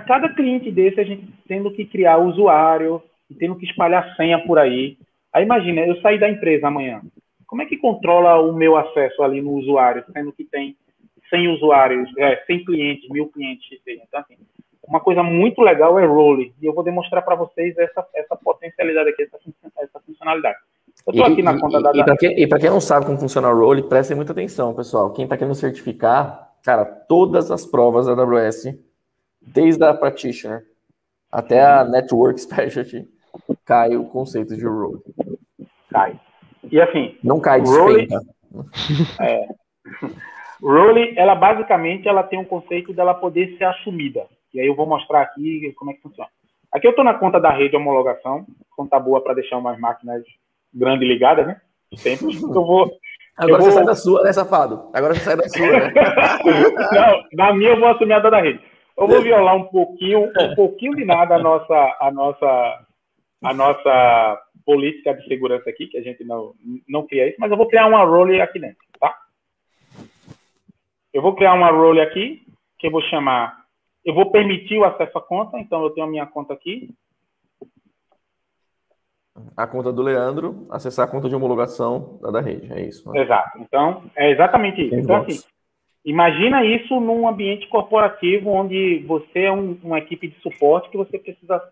cada cliente desse, a gente tendo que criar usuário, tendo que espalhar senha por aí. Aí imagina, eu sair da empresa amanhã. Como é que controla o meu acesso ali no usuário, sendo que tem 100 usuários, é, 100 clientes, mil clientes, então assim, uma coisa muito legal é Role, e eu vou demonstrar para vocês essa, essa potencialidade aqui, essa, essa funcionalidade. Eu estou aqui na conta e, da... E para quem, quem, não sabe como funciona o Role, prestem muita atenção, pessoal. Quem está querendo certificar, cara, todas as provas da AWS, desde a Practitioner até a Network Specialty, cai o conceito de Role. Cai. E assim... Não cai, Role, é, Role, ela basicamente ela tem um conceito dela poder ser assumida. E aí eu vou mostrar aqui como é que funciona. Aqui eu estou na conta da rede de homologação, conta boa para deixar umas máquinas grandes ligadas, né? Sempre eu vou. Agora eu você vou... sai da sua, né, safado? Agora você sai da sua, né? Não, na minha eu vou assumir a da rede. Eu vou violar um pouquinho, um pouquinho de nada a nossa, a nossa, a nossa política de segurança aqui, que a gente não, não cria isso, mas eu vou criar uma role aqui dentro, tá? Eu vou criar uma role aqui, que eu vou chamar eu vou permitir o acesso à conta, então eu tenho a minha conta aqui. A conta do Leandro, acessar a conta de homologação da, da rede, é isso. Né? Exato. Então, é exatamente isso. então, assim, imagina isso num ambiente corporativo onde você é um, uma equipe de suporte que você precisa.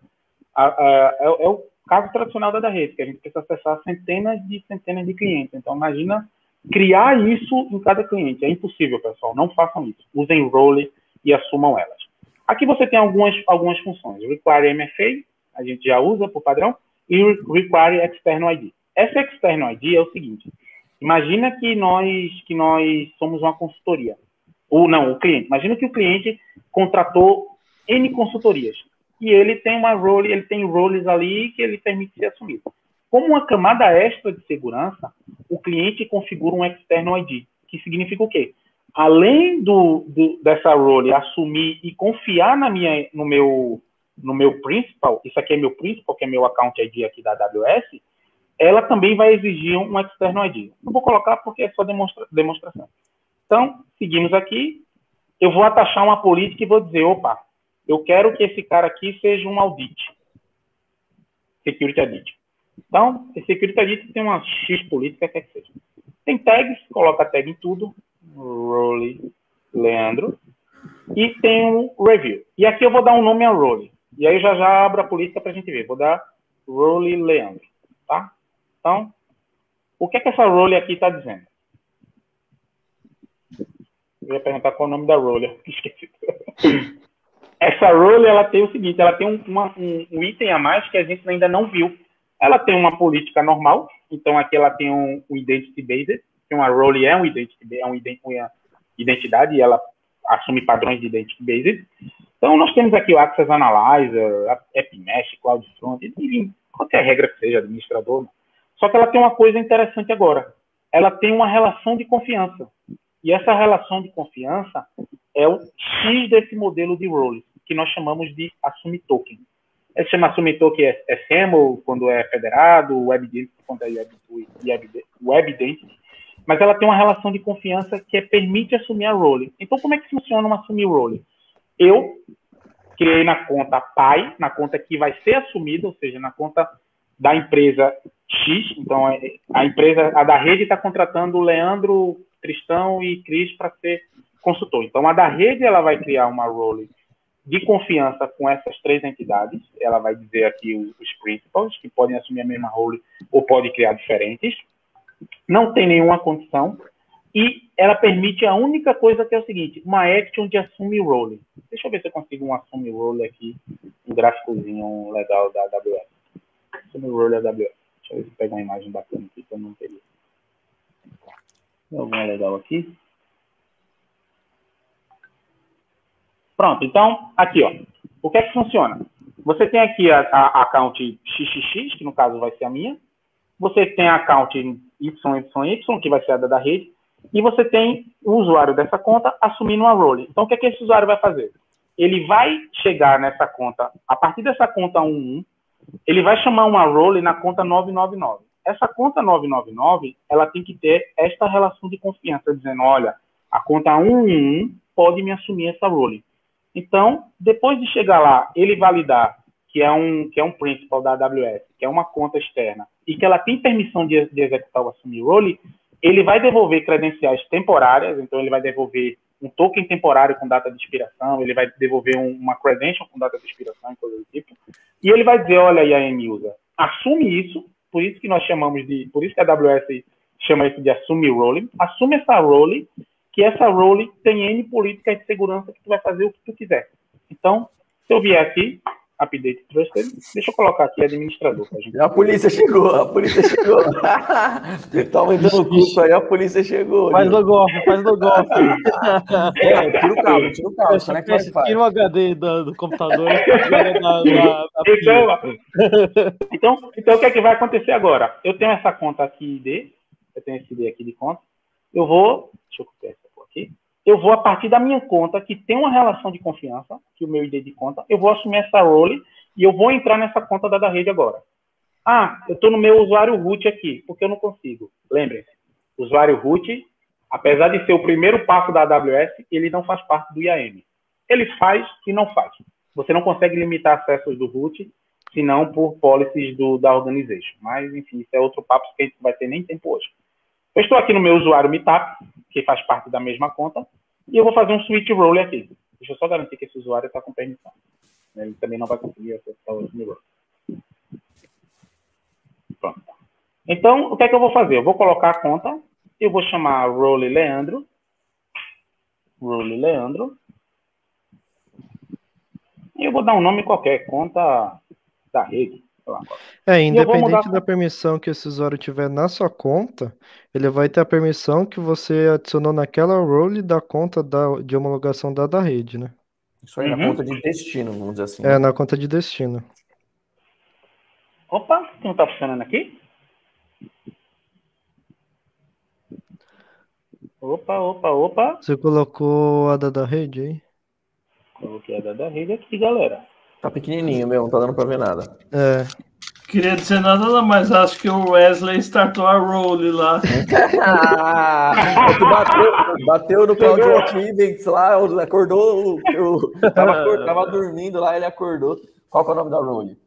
A, a, é, é, o caso tradicional da, da rede, que a gente precisa acessar centenas de centenas de clientes. Então, imagina criar isso em cada cliente. É impossível, pessoal. Não façam isso. Usem role e assumam elas. Aqui você tem algumas, algumas funções. Require MFA, a gente já usa por padrão, e Require External ID. Essa External ID é o seguinte, imagina que nós, que nós somos uma consultoria. Ou não, o cliente. Imagina que o cliente contratou N consultorias. E ele tem uma role, ele tem roles ali que ele permite ser assumido. Como uma camada extra de segurança, o cliente configura um external ID, que significa o quê? Além do, do, dessa role assumir e confiar na minha, no meu no meu principal, isso aqui é meu principal, que é meu account ID aqui da AWS, ela também vai exigir um external ID. Não vou colocar porque é só demonstra, demonstração. Então, seguimos aqui. Eu vou atachar uma política e vou dizer, opa, eu quero que esse cara aqui seja um audit. Security audit. Então, esse security audit tem uma X política, quer que seja. Tem tags, coloca tag em tudo, Role Leandro. E tem um review. E aqui eu vou dar um nome a Role. E aí já já abro a política para a gente ver. Vou dar Role Leandro. Tá? Então, o que é que essa Role aqui está dizendo? Eu ia perguntar qual é o nome da Role. Esqueci. essa Role ela tem o seguinte: ela tem um, uma, um, um item a mais que a gente ainda não viu. Ela tem uma política normal, então aqui ela tem um, um identity based, que uma role é, um identity, é uma identidade e ela assume padrões de identity based. Então, nós temos aqui o Access Analyzer, App Mesh, CloudFront, enfim, qualquer regra que seja, administrador. Só que ela tem uma coisa interessante agora. Ela tem uma relação de confiança. E essa relação de confiança é o X desse modelo de roles, que nós chamamos de assume token. Ele chama assume token é SAML, quando é federado, Web Identity, quando é Web Identity, mas ela tem uma relação de confiança que é, permite assumir a role. Então, como é que funciona uma assumir role? Eu criei na conta pai, na conta que vai ser assumida, ou seja, na conta da empresa X. Então, é, a empresa, a da rede está contratando o Leandro Tristão e Cris para ser consultor. Então, a da rede ela vai criar uma role de confiança com essas três entidades. Ela vai dizer aqui os principals, que podem assumir a mesma role ou podem criar diferentes. Não tem nenhuma condição. E ela permite a única coisa que é o seguinte, uma action de assume role. Deixa eu ver se eu consigo um assume role aqui, um gráficozinho legal da AWS. Assume role AWS. Deixa eu ver se eu pego uma imagem bacana aqui que eu não teria. Tem alguma legal aqui? Pronto, então, aqui, ó. O que é que funciona? Você tem aqui a, a account XXX, que no caso vai ser a minha. Você tem a account YYY, que vai ser a da rede. E você tem o usuário dessa conta assumindo uma role. Então, o que é que esse usuário vai fazer? Ele vai chegar nessa conta, a partir dessa conta 11, ele vai chamar uma role na conta 999. Essa conta 999, ela tem que ter esta relação de confiança, dizendo, olha, a conta 11 pode me assumir essa role. Então, depois de chegar lá, ele validar que é um que é um principal da AWS, que é uma conta externa e que ela tem permissão de, de executar o assumir role, ele vai devolver credenciais temporárias, então ele vai devolver um token temporário com data de expiração, ele vai devolver um, uma credential com data de expiração e coisa do tipo, e ele vai dizer, olha aí a user, assume isso, por isso que nós chamamos de, por isso que a AWS chama isso de assume role, assume essa role que essa role tem N políticas de segurança que tu vai fazer o que tu quiser. Então, se eu vier aqui, update trusted, deixa eu colocar aqui administrador. Gente... A polícia chegou, a polícia chegou. tá aumentando o custo aí, a polícia chegou. Faz faz é, tira o cabo, tira o cabo. Fecha, é que faz? Tira o HD do, do computador. na, na, então, então, então, o que é que vai acontecer agora? Eu tenho essa conta aqui ID, eu tenho esse ID aqui de conta, eu vou, deixa eu copiar eu vou, a partir da minha conta, que tem uma relação de confiança, que o meu ID de conta, eu vou assumir essa role e eu vou entrar nessa conta da, da rede agora. Ah, eu estou no meu usuário root aqui, porque eu não consigo. Lembrem-se, usuário root, apesar de ser o primeiro passo da AWS, ele não faz parte do IAM. Ele faz e não faz. Você não consegue limitar acessos do root, senão por policies do, da organization. Mas, enfim, isso é outro papo que a gente não vai ter nem tempo hoje. Eu estou aqui no meu usuário Meetup, que faz parte da mesma conta, e eu vou fazer um switch role aqui. Deixa eu só garantir que esse usuário está com permissão. Ele também não vai conseguir acessar o switch role. Pronto. Então, o que é que eu vou fazer? Eu vou colocar a conta, eu vou chamar role Leandro, role Leandro, e eu vou dar um nome qualquer, conta da rede. É, independente da permissão que esse usuário tiver na sua conta, ele vai ter a permissão que você adicionou naquela role da conta da, de homologação da, da rede, né? Isso aí uhum. na conta de destino, vamos dizer assim. É, né? na conta de destino. Opa, não tá funcionando aqui? Opa, opa, opa. Você colocou a da, da rede aí? Coloquei a da, da rede aqui, galera. Tá pequenininho meu, não tá dando pra ver nada. É. Queria dizer nada, mas acho que o Wesley startou a role lá. ah, bateu, bateu no Cloud Events lá, acordou, eu, tava, tava dormindo lá, ele acordou. Qual que é o nome da role?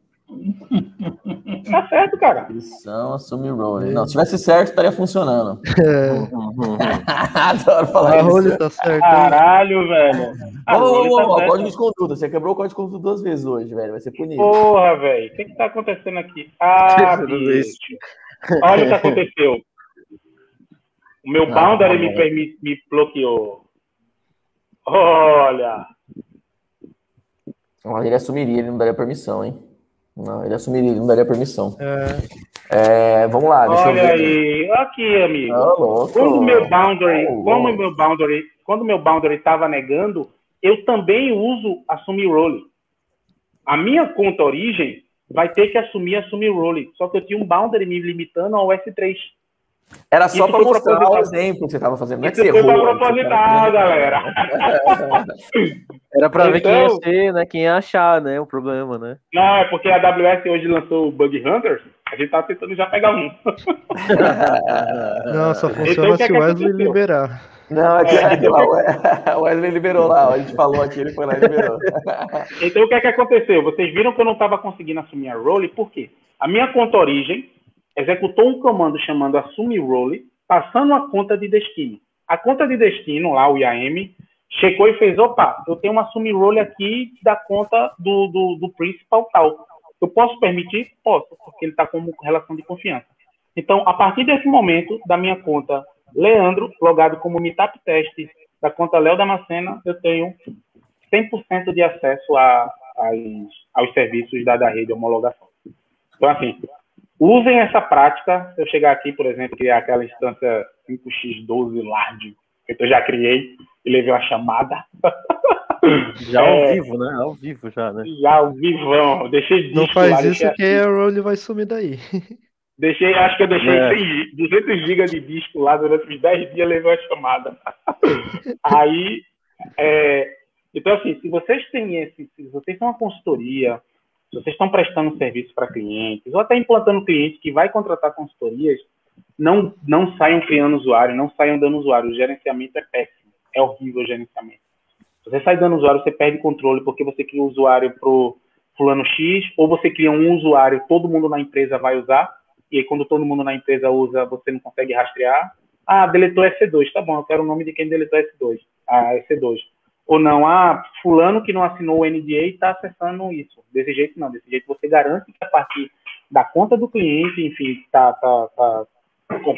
Tá certo, cara. Inscrição, assume role. Não, se tivesse certo, estaria funcionando. É. Adoro falar a isso. tá certo. Caralho, velho. Ô, ô, ô, tá código de conduta. Você quebrou o código de conduta duas vezes hoje, velho. Vai ser punido. Porra, velho. O que que tá acontecendo aqui? Ah, bicho. Olha o que aconteceu. O meu ah, boundary me, me, me bloqueou. Olha. Ele assumiria, ele não daria permissão, hein? Não, ele assumiria, ele não daria permissão. É. É, vamos lá, deixa Olha eu ver. aí, aqui, amigo. Oh, quando o meu boundary, quando meu boundary, quando meu boundary estava negando, eu também uso assumir role. A minha conta origem vai ter que assumir assumir role, só que eu tinha um boundary me limitando ao S3. Era só para mostrar o exemplo que você estava fazendo. Não é que você foi proposital, galera. Era para então, ver quem ia então- ser, né? Quem ia achar, né? O problema, né? Não, é porque a AWS hoje lançou o Bug Hunters. A gente tá tentando já pegar um. Não, só funciona então, se o Wesley liberar. Não, é que, é, então, o Wesley liberou lá, a gente falou aqui, ele foi lá e liberou. Então o que é que aconteceu? Vocês viram que eu não estava conseguindo assumir a role, por quê? A minha conta origem executou um comando chamando assume role, passando a conta de destino. A conta de destino, lá, o IAM, checou e fez, opa, eu tenho uma sumi role aqui da conta do, do, do principal tal. Eu posso permitir? Posso, porque ele está com relação de confiança. Então, a partir desse momento, da minha conta Leandro, logado como Meetup Test da conta Léo Damascena, eu tenho 100% de acesso a, a, aos serviços da, da rede homologação. Então, assim, usem essa prática. Se eu chegar aqui, por exemplo, criar aquela instância 5x12 large que eu já criei e levei uma chamada. Já é, ao vivo, né? Ao vivo já, né? Já ao vivão. Deixei disco Não faz lá, isso que a Roll vai sumir daí. Deixei, acho que eu deixei é. 200 GB de disco lá durante uns 10 dias, levei uma chamada. Aí, é, então assim, se vocês têm esse, se vocês são uma consultoria, se vocês estão prestando serviço para clientes, ou até implantando cliente que vai contratar consultorias, não, não saiam criando usuário, não saiam dando usuário. O gerenciamento é péssimo, é horrível o gerenciamento. Se você sai dando usuário, você perde controle, porque você cria um usuário para o fulano X, ou você cria um usuário, todo mundo na empresa vai usar, e aí quando todo mundo na empresa usa, você não consegue rastrear. Ah, deletou EC2, tá bom, eu quero o nome de quem deletou EC2. Ah, EC2. Ou não, ah, fulano que não assinou o NDA está acessando isso. Desse jeito não, desse jeito você garante que a partir da conta do cliente, enfim, tá, tá, tá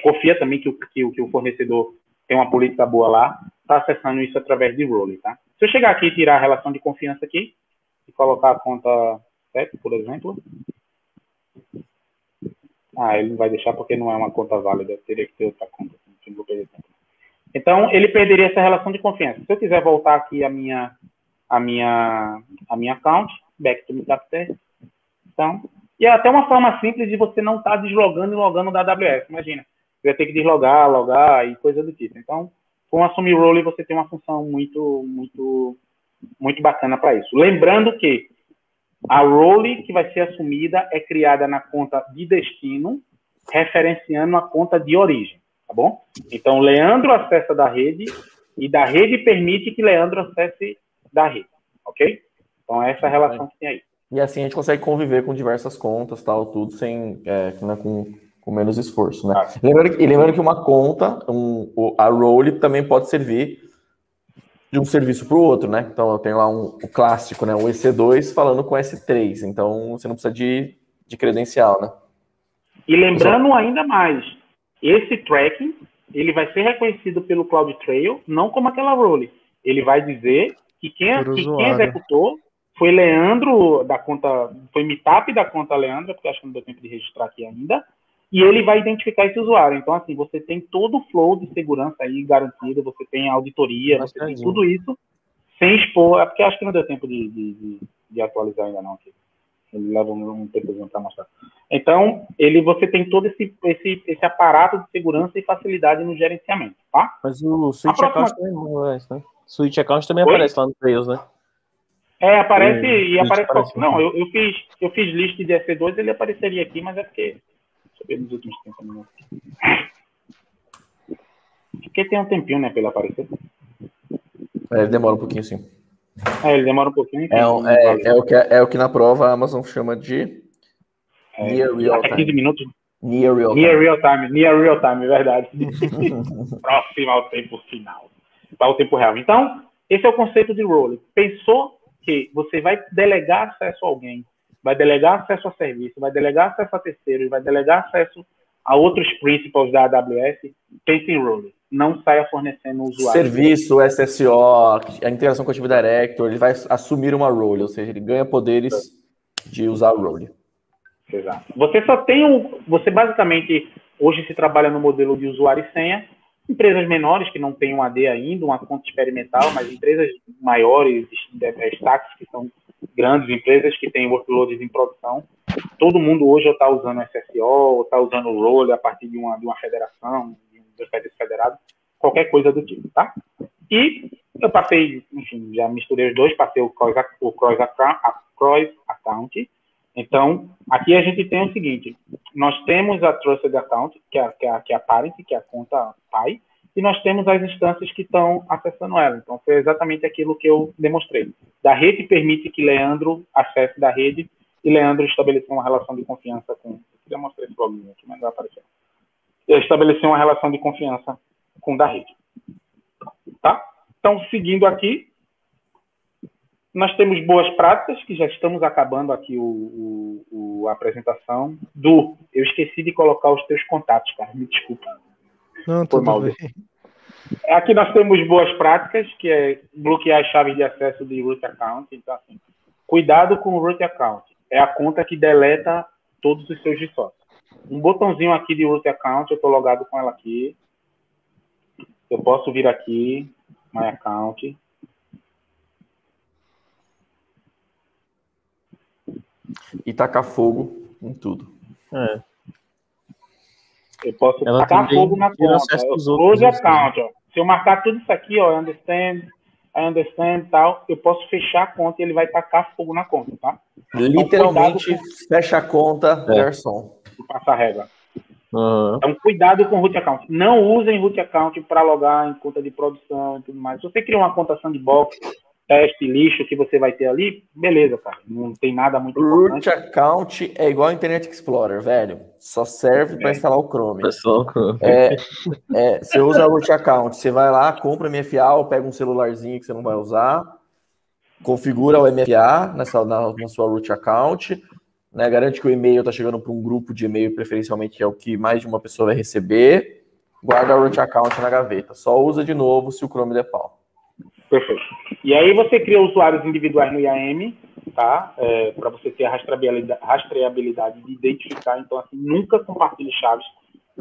confia também que o, que, que o fornecedor tem uma política boa lá, está acessando isso através de role, tá? Se eu chegar aqui e tirar a relação de confiança aqui, e colocar a conta 7, por exemplo, ah, ele não vai deixar porque não é uma conta válida, teria que ter outra conta. Então, ele perderia essa relação de confiança. Se eu quiser voltar aqui a minha, a minha, a minha account, back to meetup então, e é até uma forma simples de você não estar tá deslogando e logando da AWS. Imagina, você vai ter que deslogar, logar e coisa do tipo. Então, com a Sumi Role você tem uma função muito, muito, muito bacana para isso. Lembrando que a role que vai ser assumida é criada na conta de destino, referenciando a conta de origem, tá bom? Então, Leandro acessa da rede e da rede permite que Leandro acesse da rede, ok? Então, essa é a relação que tem aí. E assim a gente consegue conviver com diversas contas, tal, tudo sem, é, né, com, com menos esforço, né? Ah. Lembrando, e lembrando que uma conta, um, a role também pode servir de um serviço para o outro, né? Então eu tenho lá um, o clássico, né? O EC2 falando com S3. Então você não precisa de, de credencial, né? E lembrando ainda mais, esse tracking ele vai ser reconhecido pelo CloudTrail, não como aquela role. Ele vai dizer que quem, que quem executou foi Leandro da conta, foi Meetup da conta Leandro, porque acho que não deu tempo de registrar aqui ainda, e ele vai identificar esse usuário. Então, assim, você tem todo o flow de segurança aí garantido, você tem auditoria, você tem tudo isso sem expor. É porque acho que não deu tempo de, de, de atualizar ainda não aqui. Ele leva um, tempozinho para mostrar. Então, ele, você tem todo esse, esse, esse aparato de segurança e facilidade no gerenciamento, tá? Mas o Switch próxima... Account também aparece, né? Switch Account também Oi? aparece lá no Trails, né? É, aparece é, e aparece. aparece não, eu, eu, fiz, eu fiz list de EC2, ele apareceria aqui, mas é porque nos últimos 30 minutos. Porque tem um tempinho, né, pra ele aparecer. É, ele demora um pouquinho, sim. É, ele demora um pouquinho. É, um, é, é, o que, é o que na prova a Amazon chama de é, Near Real Time. 15 minutos. Near Real Time. Near Real Time, Near Real Time, é verdade. Próximo ao tempo final. Ao tempo real. Então, esse é o conceito de role. Pensou que você vai delegar acesso a alguém vai delegar acesso a serviço, vai delegar acesso a terceiros, vai delegar acesso a outros principals da AWS, pense em role. Não saia fornecendo usuário. Serviço, SSO, a interação com o Active Director, ele vai assumir uma role, ou seja, ele ganha poderes de usar o role. Exato. Você só tem um. Você basicamente hoje se trabalha no modelo de usuário e senha. Empresas menores que não têm um AD ainda, uma conta experimental, mas empresas maiores, stacks que são grandes empresas que têm workloads em produção, todo mundo hoje está usando SSO, está usando o role a partir de uma, de uma federação, serviço federado, qualquer coisa do tipo, tá? E eu passei, enfim, já misturei os dois, passei o cross, o cross, a cross account. Então, aqui a gente tem o seguinte, nós temos a Trusted Account, que é, que é, que é a parent, que é a conta pai, e nós temos as instâncias que estão acessando ela. Então, foi exatamente aquilo que eu demonstrei. Da rede permite que Leandro acesse da rede e Leandro estabeleceu uma relação de confiança com. Eu mostrei esse login aqui, mas não apareceu. Eu estabeleci uma relação de confiança com da rede. tá? Então, seguindo aqui, nós temos boas práticas, que já estamos acabando aqui o, o, o, a apresentação. Du, eu esqueci de colocar os teus contatos, cara, me desculpa. Não, tudo mal, bem. Aqui nós temos boas práticas, que é bloquear as chaves de acesso de root account. Então, assim, cuidado com o root account. É a conta que deleta todos os seus sócios. Um botãozinho aqui de root account, eu estou logado com ela aqui. Eu posso vir aqui, my account. E tacar fogo em tudo. É. Eu posso Ela tacar fogo na conta. close né? account, ó. Se eu marcar tudo isso aqui, ó, understand, I understand e tal, eu posso fechar a conta e ele vai tacar fogo na conta, tá? Literalmente, cuidado fecha a conta, É. garçom. Passa a regra. Aham. Então, cuidado com o root account. Não usem root account para logar em conta de produção e tudo mais. Se você cria uma conta sandbox, teste, lixo que você vai ter ali, beleza, cara. Não tem nada muito Root importante. account é igual ao Internet Explorer, velho. Só serve para É. instalar o Chrome. Pessoal, É, é, você usa root account, você vai lá, compra MFA ou pega um celularzinho que você não vai usar, configura o MFA nessa, na, na sua root account, né, garante que o e-mail está chegando para um grupo de e-mail, preferencialmente, que é o que mais de uma pessoa vai receber, guarda o root account na gaveta. Só usa de novo se o Chrome der pau. Perfeito. E aí você cria usuários individuais no IAM, tá? para você ter a rastreabilidade, rastreabilidade de identificar. Então, assim, nunca compartilhe chaves.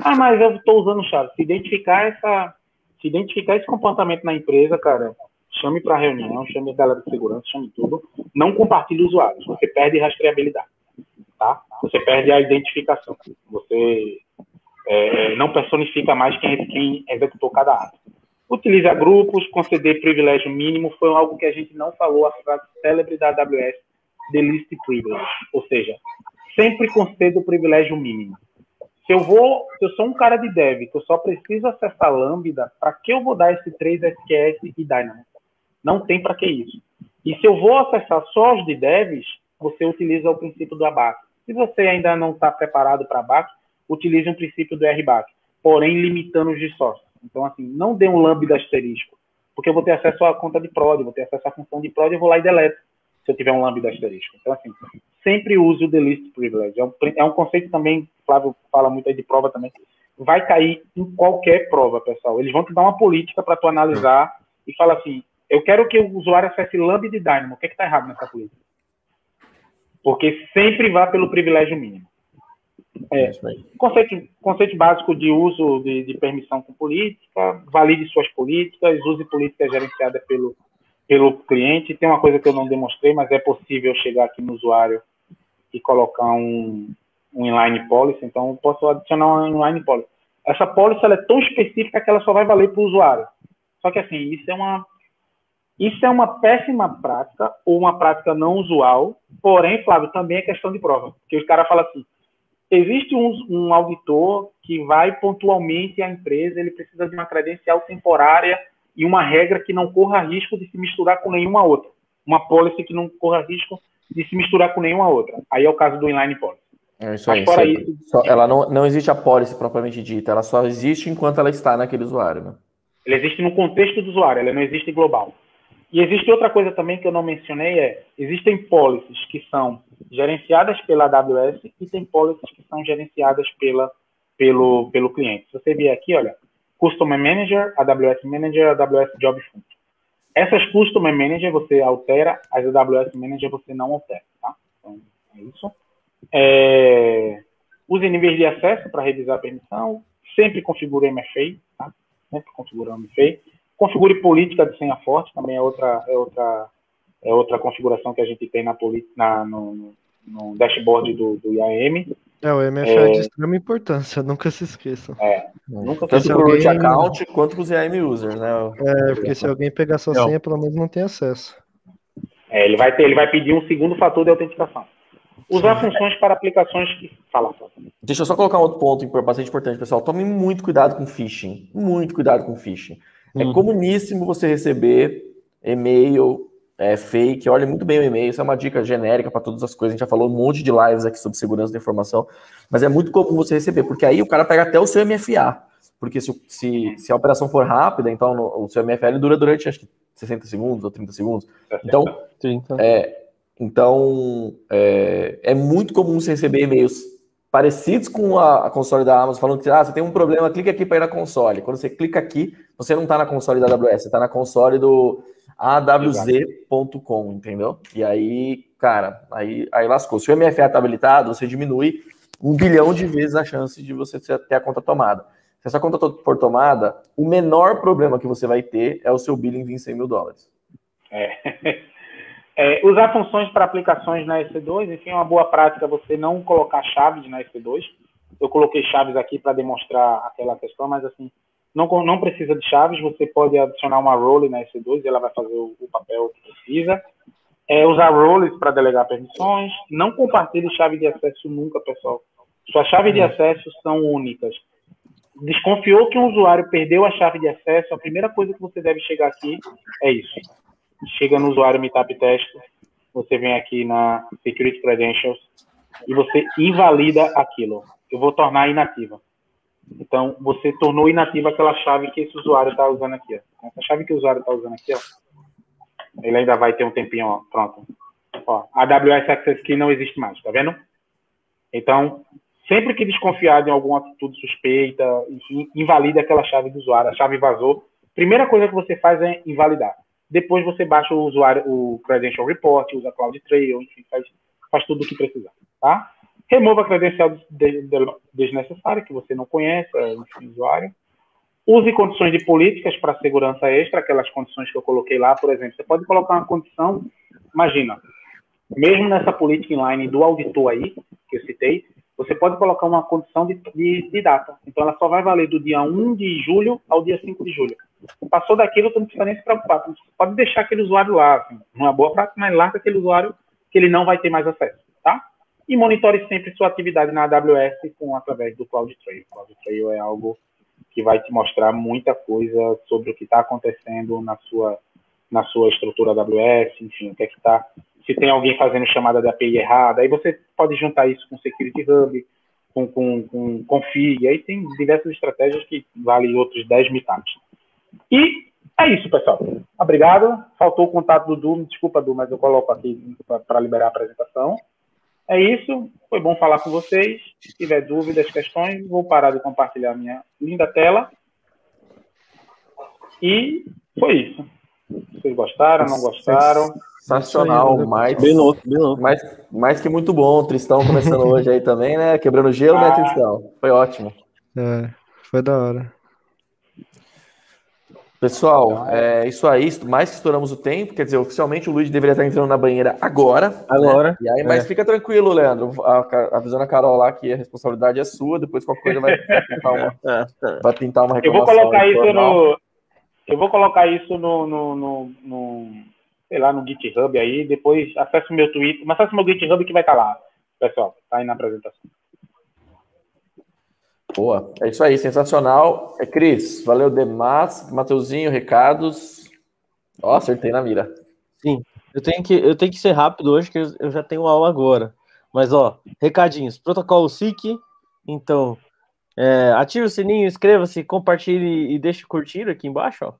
Ah, mas eu estou usando chaves. Se identificar essa, se identificar esse comportamento na empresa, cara, chame para reunião, chame a galera de segurança, chame tudo. Não compartilhe usuários. Você perde rastreabilidade, tá? Você perde a identificação. Você é, não personifica mais quem, quem executou cada ato. Utiliza grupos, conceder privilégio mínimo foi algo que a gente não falou, a frase célebre da AWS, the least privilege. Ou seja, sempre concedo o privilégio mínimo. Se eu vou, se eu sou um cara de dev, que eu só preciso acessar Lambda, para que eu vou dar esse 3 SQS e Dynamo? Não tem para que isso. E se eu vou acessar só os de devs, você utiliza o princípio do ABAC. Se você ainda não está preparado para ABAC, utilize um princípio do RBAC, porém limitando os de sócio. Então, assim, não dê um lambda asterisco, porque eu vou ter acesso à conta de prod, vou ter acesso à função de prod, eu vou lá e deleto, se eu tiver um lambda asterisco. Então, assim, sempre use o least privilege. É um, é um conceito também, Flávio fala muito aí de prova também, vai cair em qualquer prova, pessoal. Eles vão te dar uma política para tu analisar e fala assim, eu quero que o usuário acesse lambda de Dynamo. O que é está errado nessa política? Porque sempre vá pelo privilégio mínimo. É, conceito, conceito básico de uso de, de, permissão com política, valide suas políticas, use políticas gerenciadas pelo, pelo cliente. Tem uma coisa que eu não demonstrei, mas é possível chegar aqui no usuário e colocar um, um inline policy. Então, eu posso adicionar uma inline policy. Essa policy ela é tão específica que ela só vai valer para o usuário. Só que, assim, isso é uma isso é uma péssima prática ou uma prática não usual. Porém, Flávio, também é questão de prova. Porque os caras falam assim, existe um, um, auditor que vai pontualmente à empresa, ele precisa de uma credencial temporária e uma regra que não corra risco de se misturar com nenhuma outra. Uma policy que não corra risco de se misturar com nenhuma outra. Aí é o caso do inline policy. É isso aí. Fora isso, só, ela não, não existe a policy propriamente dita, ela só existe enquanto ela está naquele usuário. Né? Ela existe no contexto do usuário, ela não existe global. E existe outra coisa também que eu não mencionei, é, existem policies que são gerenciadas pela AWS e tem policies que são gerenciadas pela, pelo, pelo cliente. Se você vier aqui, olha, Customer Manager, AWS Manager, AWS Job Function. Essas Customer Manager você altera, as AWS Manager você não altera, tá? Então, é isso. É, use níveis de acesso para revisar a permissão, sempre configure MFA, tá? Sempre configure MFA. Configure política de senha forte, também é outra, é outra, é outra configuração que a gente tem na, na no, no, dashboard do, do IAM. É, o MFA é, é de extrema importância, nunca se esqueçam. É, nunca Tanto o alguém... account quanto para os IAM users, né? É, porque se alguém pegar sua não. senha, pelo menos não tem acesso. É, ele vai ter, ele vai pedir um segundo fator de autenticação. Usar funções para aplicações que. Fala, fala. Deixa eu só colocar um outro ponto bastante importante, pessoal. Tome muito cuidado com phishing. Muito cuidado com phishing. É uhum. comuníssimo você receber e-mail é, fake. Olhe muito bem o e-mail. Isso é uma dica genérica para todas as coisas. A gente já falou um monte de lives aqui sobre segurança da informação. Mas é muito comum você receber, porque aí o cara pega até o seu MFA. porque se, se, se a operação for rápida, então no, o seu MFL dura durante acho que 60 segundos ou 30 segundos. Então, 30. É, então é, é muito comum você receber e-mails parecidos com a, a, console da Amazon, falando que ah, você tem um problema, clica aqui para ir na console. Quando você clica aqui, você não está na console da AWS, você está na console do awz.com, entendeu? E aí, cara, aí, aí lascou. Se o MFA está habilitado, você diminui um bilhão de vezes a chance de você ter a conta tomada. Se essa conta for tomada, o menor problema que você vai ter é o seu billing vir 100 mil dólares. É. É, usar funções para aplicações na EC2, enfim, é uma boa prática você não colocar chaves na EC2. Eu coloquei chaves aqui para demonstrar aquela questão, mas assim, não, não precisa de chaves, você pode adicionar uma role na EC2 e ela vai fazer o, o papel que precisa. É, usar roles para delegar permissões. Não compartilhe chave de acesso nunca, pessoal. Suas chaves de uhum. acesso são únicas. Desconfiou que um usuário perdeu a chave de acesso, a primeira coisa que você deve chegar aqui é isso chega no usuário Meetup Test, você vem aqui na Security Credentials e você invalida aquilo. Eu vou tornar inativa. Então, você tornou inativa aquela chave que esse usuário está usando aqui. Ó. Essa chave que o usuário está usando aqui, ó, ele ainda vai ter um tempinho, ó, pronto. Ó, a AWS Access Key não existe mais, tá vendo? Então, sempre que desconfiar de alguma atitude suspeita, enfim, invalida aquela chave do usuário. A chave vazou. Primeira coisa que você faz é invalidar. Depois você baixa o usuário, o Credential Report, usa CloudTrail, enfim, faz, faz tudo o que precisar, tá? Remova a credencial desnecessária que você não conhece, é, enfim, usuário. Use condições de políticas para segurança extra, aquelas condições que eu coloquei lá, por exemplo. Você pode colocar uma condição, imagina, mesmo nessa política inline do auditor aí, que eu citei, você pode colocar uma condição de, de, de, data. Então, ela só vai valer do dia 1 de julho ao dia 5 de julho. Passou daquilo, tu não precisa nem se preocupar. Pode deixar aquele usuário lá, assim, uma boa prática, mas larga aquele usuário que ele não vai ter mais acesso, tá? E monitore sempre sua atividade na AWS com, através do CloudTrail. CloudTrail é algo que vai te mostrar muita coisa sobre o que está acontecendo na sua, na sua estrutura AWS, enfim, o que é que está se tem alguém fazendo chamada de API errada, aí você pode juntar isso com Security Hub, com, com, com Config, aí tem diversas estratégias que valem outros 10 meetups. E é isso, pessoal. Obrigado. Faltou o contato do Du, desculpa, Du, mas eu coloco aqui para liberar a apresentação. É isso. Foi bom falar com vocês. Se tiver dúvidas, questões, vou parar de compartilhar minha linda tela. E foi isso. Vocês gostaram, não gostaram? Sensacional, aí, mais, bem louco, bem louco. Mais, mais que muito bom. Tristão começando hoje aí também, né? Quebrando gelo, né, ah. né, Tristão? Foi ótimo. É, foi da hora. Pessoal, é isso aí. Mais que estouramos o tempo, quer dizer, oficialmente o Luiz deveria estar entrando na banheira agora. Né? Agora. Né? E aí, mas é. fica tranquilo, Leandro. avisando a Carol lá que a responsabilidade é sua. Depois qualquer coisa vai pintar uma, vai pintar uma reclamação. Eu vou colocar isso no. Eu vou colocar isso no, no, no, no sei lá, no GitHub aí, depois acesse o meu Twitter, mas acesse o meu GitHub que vai estar lá, pessoal, tá aí na apresentação. Boa, é isso aí, sensacional. É Cris, valeu demais, Mateuzinho, recados. Ó, acertei na mira. Sim, eu tenho que, eu tenho que ser rápido hoje, que eu já tenho aula agora. Mas, ó, recadinhos. Protocolo SIC, então, é, ative o sininho, inscreva-se, compartilhe e deixe curtir aqui embaixo, ó.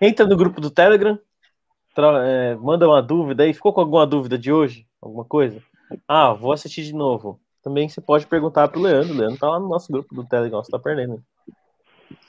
Entra no grupo do Telegram, é, manda uma dúvida aí. Ficou com alguma dúvida de hoje? Alguma coisa? Ah, vou assistir de novo. Também você pode perguntar pro Leandro. O Leandro tá lá no nosso grupo do Telegram, você tá perdendo.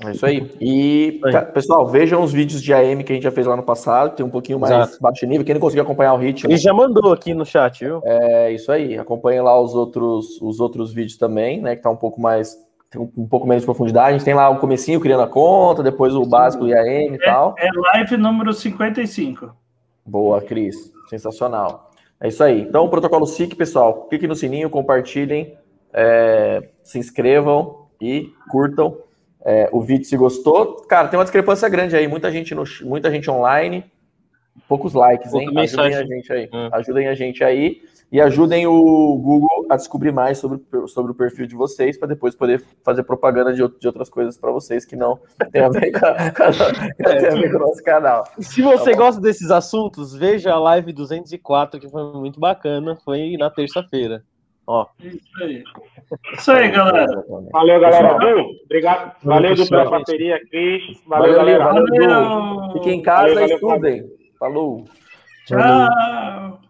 É isso aí. E, pessoal, vejam os vídeos de AM que a gente já fez lá no passado, tem um pouquinho mais Exato. baixo nível. Quem não conseguiu acompanhar o ritmo. Ele já mandou aqui no chat, viu? É isso aí. Acompanhe lá os outros, os outros vídeos também, né? Que tá um pouco mais. Tem um pouco menos de profundidade. A gente tem lá o comecinho criando a conta, depois o básico do IAM e é, tal. É live número 55. Boa, Cris. Sensacional. É isso aí. Então, o protocolo SIC, pessoal, clique no sininho, compartilhem, é, se inscrevam e curtam é, o vídeo se gostou. Cara, tem uma discrepância grande aí, muita gente, no, muita gente online, poucos likes, hein? Ajudem a gente aí. Ajudem a gente aí e ajudem o Google a descobrir mais sobre, sobre o perfil de vocês para depois poder fazer propaganda de, de outras coisas para vocês que não tem a ver com, a, tem a ver com o nosso canal. Se você tá gosta desses assuntos, veja a live 204 que foi muito bacana, foi na terça-feira. Ó. Isso aí. Isso aí, galera. Valeu, galera. Obrigado. Valeu, Du, pela parceria, Cris. Valeu, Valeu, galera. valeu, Valeu. Fiquem em casa Valeu, e valeu, estudem. Falou. Tchau.